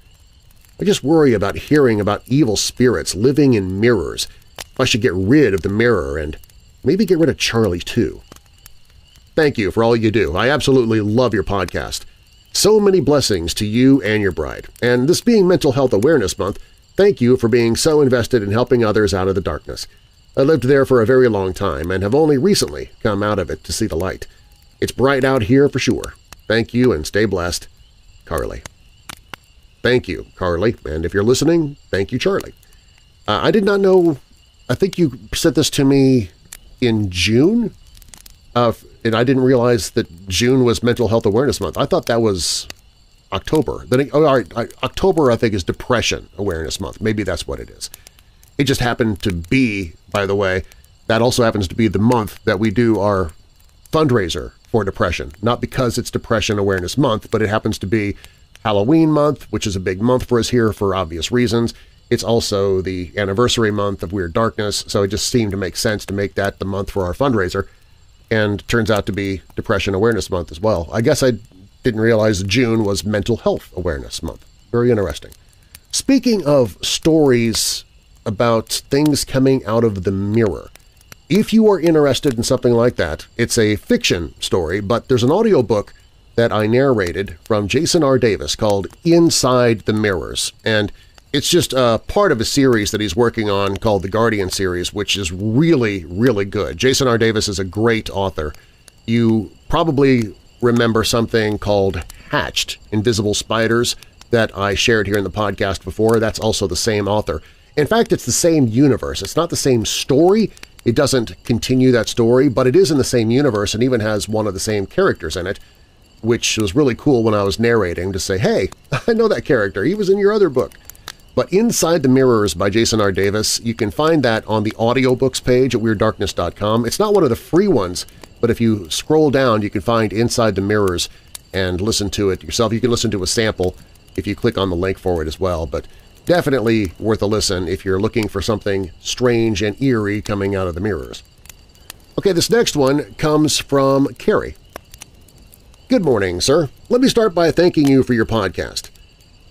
I just worry about hearing about evil spirits living in mirrors. I should get rid of the mirror and maybe get rid of Charlie too. Thank you for all you do. I absolutely love your podcast. So many blessings to you and your bride. And this being Mental Health Awareness Month, thank you for being so invested in helping others out of the darkness. I lived there for a very long time and have only recently come out of it to see the light. It's bright out here for sure. Thank you and stay blessed. Carly. Thank you, Carly, and if you're listening, thank you, Charlie. Uh, I did not know – I think you sent this to me in June, uh, and I didn't realize that June was Mental Health Awareness Month. I thought that was October. Then, oh, all right, October I think is Depression Awareness Month. Maybe that's what it is. It just happened to be, by the way, that also happens to be the month that we do our fundraiser for depression. Not because it's Depression Awareness Month, but it happens to be Halloween month, which is a big month for us here for obvious reasons. It's also the anniversary month of Weird Darkness, so it just seemed to make sense to make that the month for our fundraiser. And turns out to be Depression Awareness Month as well. I guess I didn't realize June was Mental Health Awareness Month. Very interesting. Speaking of stories about things coming out of the mirror. If you are interested in something like that, it's a fiction story, but there's an audiobook that I narrated from Jason R. Davis called Inside the Mirrors, and it's just a part of a series that he's working on called the Guardian series, which is really, really good. Jason R. Davis is a great author. You probably remember something called Hatched, Invisible Spiders, that I shared here in the podcast before. That's also the same author. In fact, it's the same universe. It's not the same story. It doesn't continue that story, but it is in the same universe and even has one of the same characters in it, which was really cool when I was narrating to say, hey, I know that character. He was in your other book. But Inside the Mirrors by Jason R. Davis, you can find that on the audiobooks page at WeirdDarkness.com. It's not one of the free ones, but if you scroll down, you can find Inside the Mirrors and listen to it yourself. You can listen to a sample if you click on the link for it as well. But Definitely worth a listen if you're looking for something strange and eerie coming out of the mirrors. Okay, this next one comes from Carrie. Good morning, sir. Let me start by thanking you for your podcast.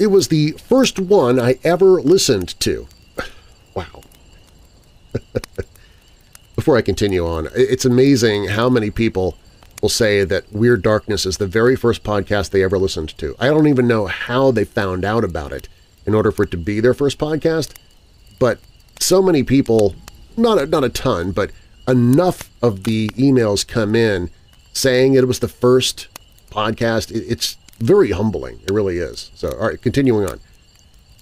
It was the first one I ever listened to. wow. Before I continue on, it's amazing how many people will say that Weird Darkness is the very first podcast they ever listened to. I don't even know how they found out about it in order for it to be their first podcast, but so many people, not a, not a ton, but enough of the emails come in saying it was the first podcast. It's very humbling. It really is. So, all right, continuing on.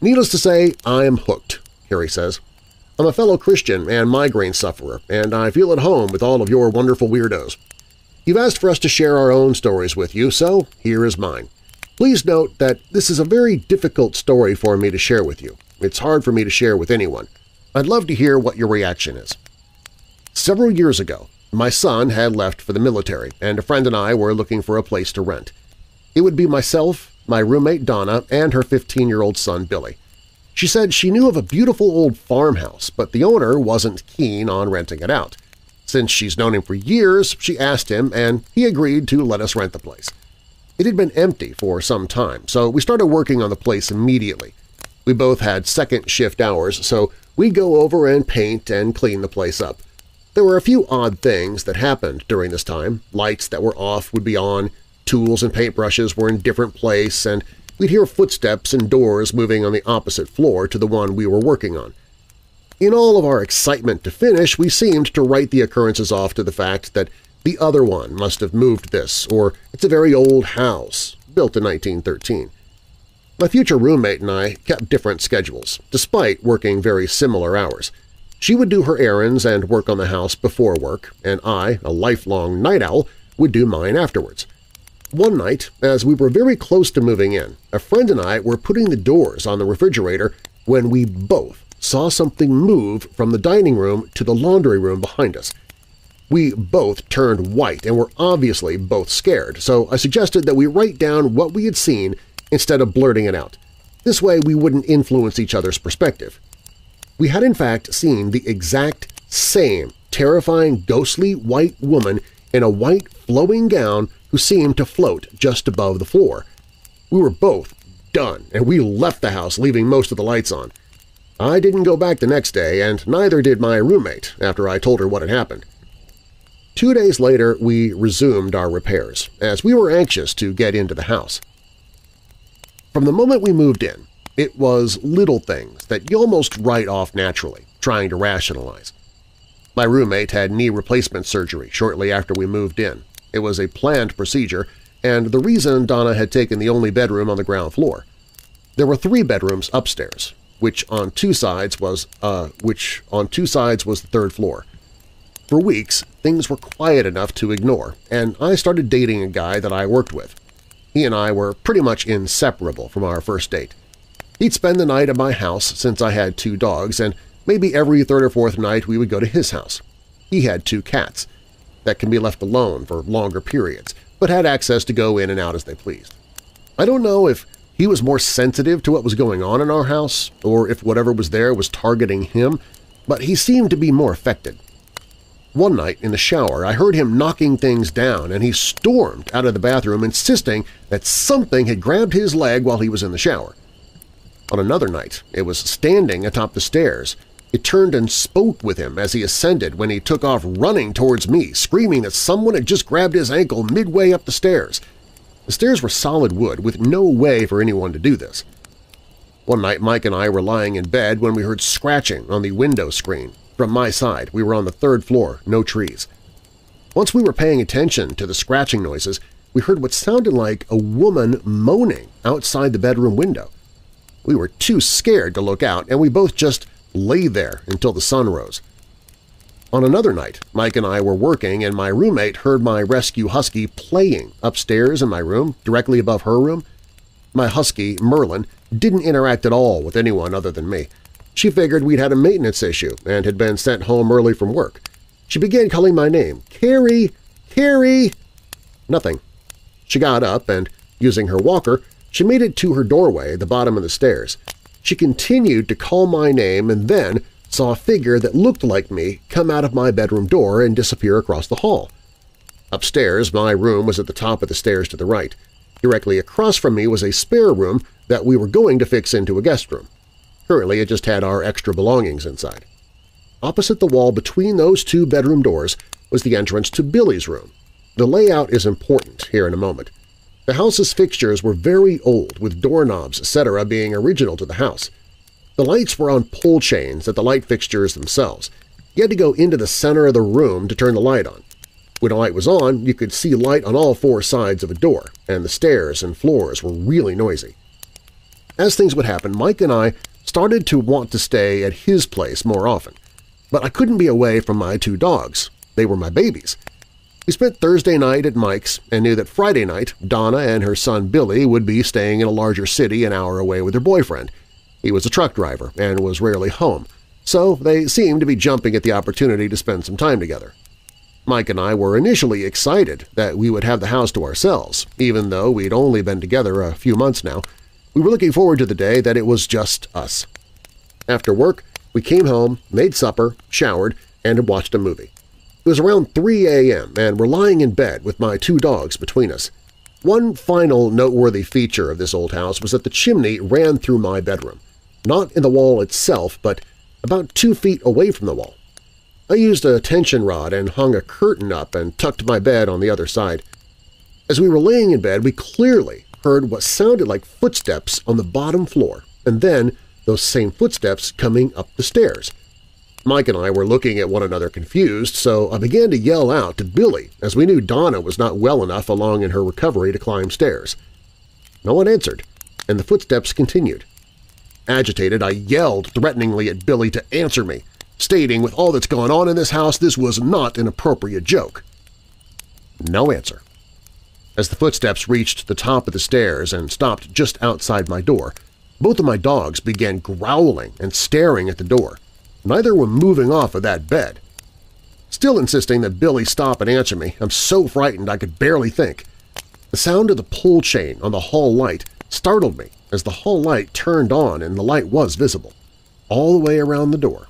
Needless to say, I am hooked, Carrie says. I'm a fellow Christian and migraine sufferer, and I feel at home with all of your wonderful weirdos. You've asked for us to share our own stories with you, so here is mine. Please note that this is a very difficult story for me to share with you. It's hard for me to share with anyone. I'd love to hear what your reaction is. Several years ago, my son had left for the military, and a friend and I were looking for a place to rent. It would be myself, my roommate Donna, and her 15-year-old son Billy. She said she knew of a beautiful old farmhouse, but the owner wasn't keen on renting it out. Since she's known him for years, she asked him, and he agreed to let us rent the place. It had been empty for some time, so we started working on the place immediately. We both had second shift hours, so we'd go over and paint and clean the place up. There were a few odd things that happened during this time. Lights that were off would be on, tools and paintbrushes were in different place, and we'd hear footsteps and doors moving on the opposite floor to the one we were working on. In all of our excitement to finish, we seemed to write the occurrences off to the fact that the other one must have moved this, or it's a very old house, built in 1913. My future roommate and I kept different schedules, despite working very similar hours. She would do her errands and work on the house before work, and I, a lifelong night owl, would do mine afterwards. One night, as we were very close to moving in, a friend and I were putting the doors on the refrigerator when we both saw something move from the dining room to the laundry room behind us. We both turned white and were obviously both scared, so I suggested that we write down what we had seen instead of blurting it out. This way we wouldn't influence each other's perspective. We had in fact seen the exact same terrifying ghostly white woman in a white flowing gown who seemed to float just above the floor. We were both done, and we left the house leaving most of the lights on. I didn't go back the next day, and neither did my roommate after I told her what had happened. Two days later, we resumed our repairs, as we were anxious to get into the house. From the moment we moved in, it was little things that you almost write off naturally, trying to rationalize. My roommate had knee replacement surgery shortly after we moved in. It was a planned procedure, and the reason Donna had taken the only bedroom on the ground floor. There were three bedrooms upstairs, which on two sides was uh, which on two sides was the third floor. For weeks, things were quiet enough to ignore, and I started dating a guy that I worked with. He and I were pretty much inseparable from our first date. He'd spend the night at my house since I had two dogs, and maybe every third or fourth night we would go to his house. He had two cats that can be left alone for longer periods, but had access to go in and out as they pleased. I don't know if he was more sensitive to what was going on in our house or if whatever was there was targeting him, but he seemed to be more affected. One night in the shower, I heard him knocking things down and he stormed out of the bathroom insisting that something had grabbed his leg while he was in the shower. On another night, it was standing atop the stairs. It turned and spoke with him as he ascended when he took off running towards me, screaming that someone had just grabbed his ankle midway up the stairs. The stairs were solid wood, with no way for anyone to do this. One night Mike and I were lying in bed when we heard scratching on the window screen. From my side, we were on the third floor, no trees. Once we were paying attention to the scratching noises, we heard what sounded like a woman moaning outside the bedroom window. We were too scared to look out, and we both just lay there until the sun rose. On another night, Mike and I were working and my roommate heard my rescue husky playing upstairs in my room, directly above her room. My husky, Merlin, didn't interact at all with anyone other than me. She figured we'd had a maintenance issue and had been sent home early from work. She began calling my name, Carrie! Carrie! Nothing. She got up and, using her walker, she made it to her doorway at the bottom of the stairs. She continued to call my name and then saw a figure that looked like me come out of my bedroom door and disappear across the hall. Upstairs, my room was at the top of the stairs to the right. Directly across from me was a spare room that we were going to fix into a guest room. Currently, it just had our extra belongings inside. Opposite the wall between those two bedroom doors was the entrance to Billy's room. The layout is important here in a moment. The house's fixtures were very old, with doorknobs, etc. being original to the house. The lights were on pole chains at the light fixtures themselves. You had to go into the center of the room to turn the light on. When a light was on, you could see light on all four sides of a door, and the stairs and floors were really noisy. As things would happen, Mike and I started to want to stay at his place more often. But I couldn't be away from my two dogs. They were my babies. We spent Thursday night at Mike's and knew that Friday night Donna and her son Billy would be staying in a larger city an hour away with her boyfriend. He was a truck driver and was rarely home, so they seemed to be jumping at the opportunity to spend some time together. Mike and I were initially excited that we would have the house to ourselves, even though we'd only been together a few months now. We were looking forward to the day that it was just us. After work, we came home, made supper, showered, and watched a movie. It was around 3 a.m., and we're lying in bed with my two dogs between us. One final noteworthy feature of this old house was that the chimney ran through my bedroom, not in the wall itself, but about two feet away from the wall. I used a tension rod and hung a curtain up and tucked my bed on the other side. As we were laying in bed, we clearly heard what sounded like footsteps on the bottom floor, and then those same footsteps coming up the stairs. Mike and I were looking at one another confused, so I began to yell out to Billy as we knew Donna was not well enough along in her recovery to climb stairs. No one answered, and the footsteps continued. Agitated, I yelled threateningly at Billy to answer me, stating with all that's gone on in this house this was not an appropriate joke. No answer. As the footsteps reached the top of the stairs and stopped just outside my door, both of my dogs began growling and staring at the door. Neither were moving off of that bed. still insisting that Billy stop and answer me. I'm so frightened I could barely think. The sound of the pull chain on the hall light startled me as the hall light turned on and the light was visible, all the way around the door.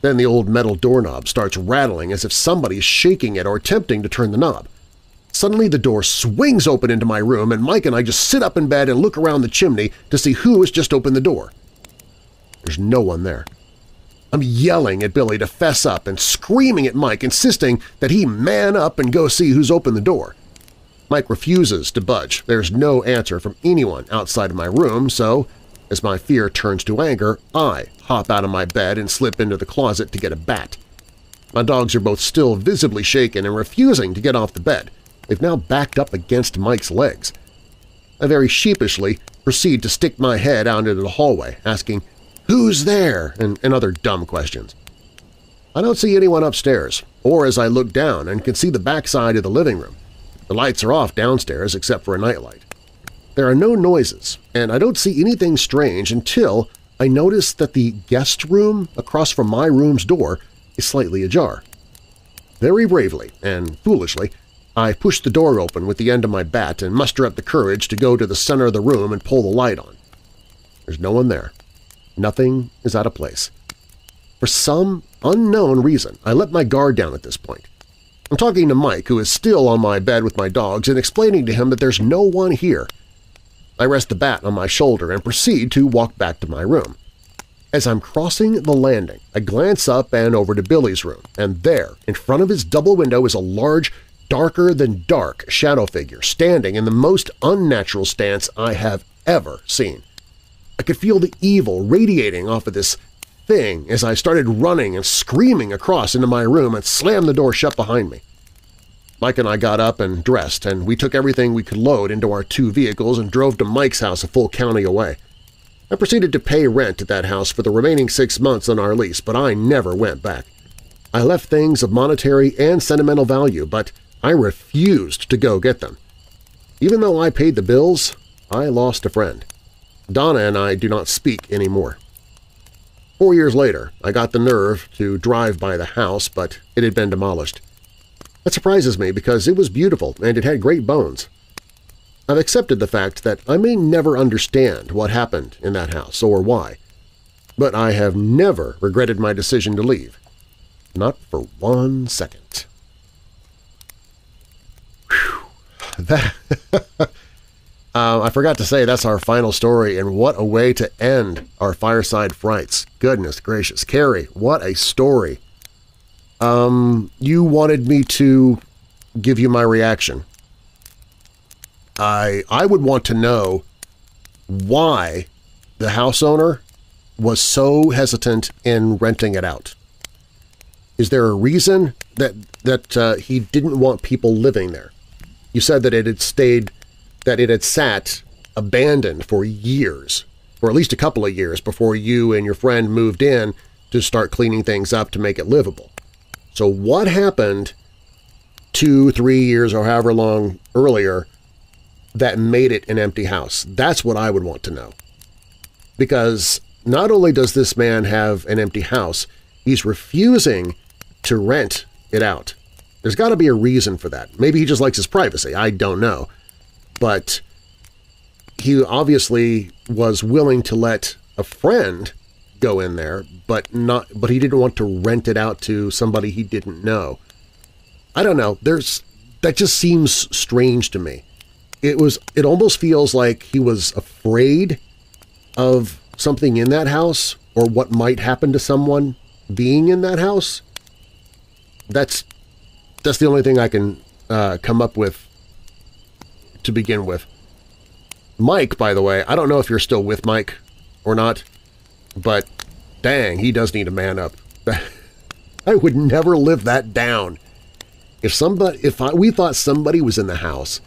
Then the old metal doorknob starts rattling as if somebody is shaking it or attempting to turn the knob. Suddenly the door swings open into my room and Mike and I just sit up in bed and look around the chimney to see who has just opened the door. There's no one there. I'm yelling at Billy to fess up and screaming at Mike, insisting that he man up and go see who's opened the door. Mike refuses to budge. There's no answer from anyone outside of my room, so as my fear turns to anger, I hop out of my bed and slip into the closet to get a bat. My dogs are both still visibly shaken and refusing to get off the bed. They've now backed up against Mike's legs. I very sheepishly proceed to stick my head out into the hallway, asking, "'Who's there?' and, and other dumb questions. I don't see anyone upstairs, or as I look down and can see the backside of the living room. The lights are off downstairs except for a nightlight. There are no noises, and I don't see anything strange until I notice that the guest room across from my room's door is slightly ajar. Very bravely and foolishly, I push the door open with the end of my bat and muster up the courage to go to the center of the room and pull the light on. There's no one there. Nothing is out of place. For some unknown reason, I let my guard down at this point. I'm talking to Mike, who is still on my bed with my dogs, and explaining to him that there's no one here. I rest the bat on my shoulder and proceed to walk back to my room. As I'm crossing the landing, I glance up and over to Billy's room, and there, in front of his double window, is a large, darker-than-dark shadow figure standing in the most unnatural stance I have ever seen. I could feel the evil radiating off of this thing as I started running and screaming across into my room and slammed the door shut behind me. Mike and I got up and dressed, and we took everything we could load into our two vehicles and drove to Mike's house a full county away. I proceeded to pay rent at that house for the remaining six months on our lease, but I never went back. I left things of monetary and sentimental value, but I refused to go get them. Even though I paid the bills, I lost a friend. Donna and I do not speak anymore. Four years later, I got the nerve to drive by the house, but it had been demolished. That surprises me because it was beautiful and it had great bones. I've accepted the fact that I may never understand what happened in that house or why, but I have never regretted my decision to leave. Not for one second. Whew. That Um, I forgot to say that's our final story, and what a way to end our Fireside Frights. Goodness gracious. Carrie, what a story. Um, you wanted me to give you my reaction. I, I would want to know why the house owner was so hesitant in renting it out. Is there a reason that, that uh, he didn't want people living there? You said that it had stayed that it had sat abandoned for years, or at least a couple of years before you and your friend moved in to start cleaning things up to make it livable. So what happened two, three years or however long earlier that made it an empty house? That's what I would want to know. Because not only does this man have an empty house, he's refusing to rent it out. There's got to be a reason for that. Maybe he just likes his privacy. I don't know but he obviously was willing to let a friend go in there, but not but he didn't want to rent it out to somebody he didn't know. I don't know. There's that just seems strange to me. It was it almost feels like he was afraid of something in that house or what might happen to someone being in that house. That's that's the only thing I can uh, come up with to begin with. Mike, by the way, I don't know if you're still with Mike or not, but dang, he does need a man up. I would never live that down. If somebody, if I, we thought somebody was in the house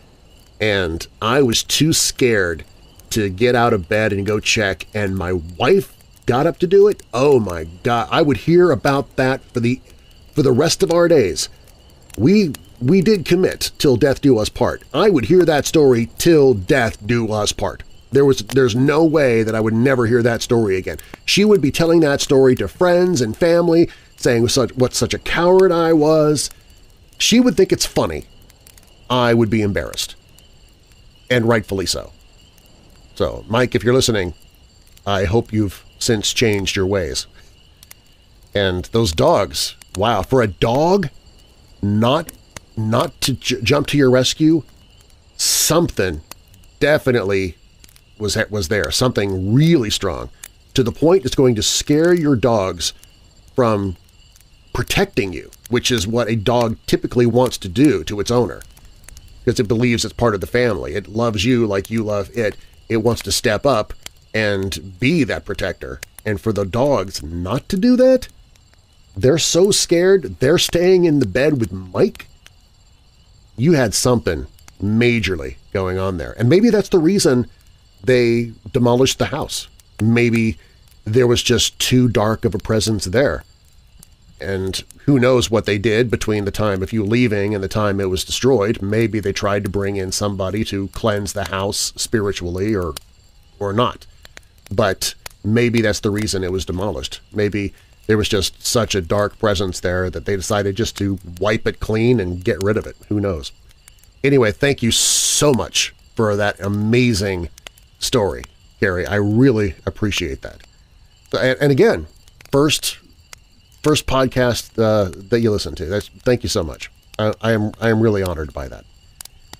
and I was too scared to get out of bed and go check and my wife got up to do it, oh my God, I would hear about that for the, for the rest of our days. We we did commit till death do us part. I would hear that story till death do us part. There was there's no way that I would never hear that story again. She would be telling that story to friends and family saying such, what such a coward I was. She would think it's funny. I would be embarrassed. And rightfully so. So, Mike, if you're listening, I hope you've since changed your ways. And those dogs, wow, for a dog not, not to jump to your rescue, something definitely was, was there, something really strong, to the point it's going to scare your dogs from protecting you, which is what a dog typically wants to do to its owner, because it believes it's part of the family. It loves you like you love it. It wants to step up and be that protector. And for the dogs not to do that, they're so scared they're staying in the bed with Mike. You had something majorly going on there. And maybe that's the reason they demolished the house. Maybe there was just too dark of a presence there. And who knows what they did between the time of you leaving and the time it was destroyed. Maybe they tried to bring in somebody to cleanse the house spiritually or, or not. But maybe that's the reason it was demolished. Maybe there was just such a dark presence there that they decided just to wipe it clean and get rid of it. Who knows? Anyway, thank you so much for that amazing story, Carrie. I really appreciate that. And, and again, first first podcast uh, that you listen to. That's, thank you so much. I, I, am I am really honored by that.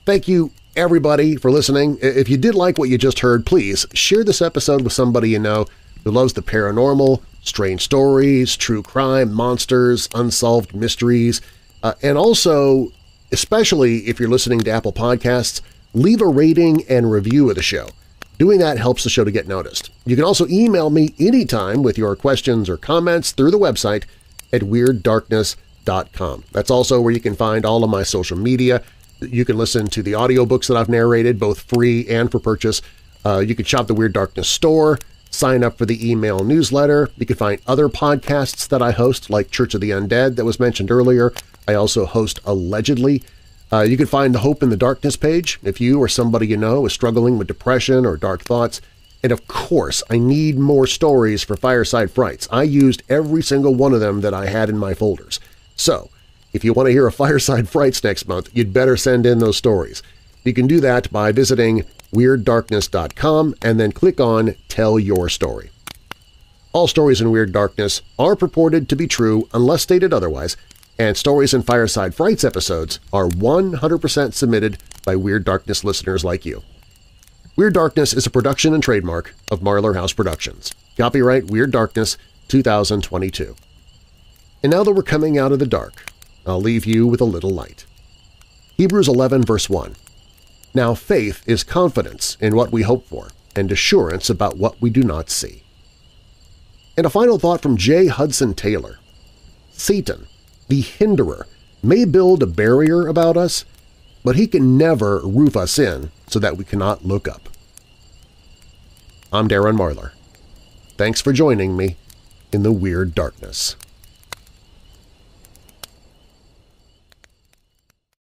Thank you, everybody, for listening. If you did like what you just heard, please share this episode with somebody you know who loves the paranormal, strange stories, true crime, monsters, unsolved mysteries, uh, and also, especially if you're listening to Apple Podcasts, leave a rating and review of the show. Doing that helps the show to get noticed. You can also email me anytime with your questions or comments through the website at WeirdDarkness.com. That's also where you can find all of my social media. You can listen to the audiobooks that I've narrated, both free and for purchase. Uh, you can shop the Weird Darkness store, sign up for the email newsletter. You can find other podcasts that I host, like Church of the Undead that was mentioned earlier. I also host Allegedly, uh, you can find the Hope in the Darkness page if you or somebody you know is struggling with depression or dark thoughts. And of course, I need more stories for Fireside Frights. I used every single one of them that I had in my folders. So, if you want to hear a Fireside Frights next month, you'd better send in those stories. You can do that by visiting WeirdDarkness.com and then click on Tell Your Story. All stories in Weird Darkness are purported to be true unless stated otherwise, and Stories in Fireside Frights episodes are 100% submitted by Weird Darkness listeners like you. Weird Darkness is a production and trademark of Marlar House Productions. Copyright Weird Darkness 2022. And now that we're coming out of the dark, I'll leave you with a little light. Hebrews 11 verse 1 Now faith is confidence in what we hope for and assurance about what we do not see. And a final thought from J. Hudson Taylor. Satan the hinderer, may build a barrier about us, but he can never roof us in so that we cannot look up. I'm Darren Marlar. Thanks for joining me in the Weird Darkness.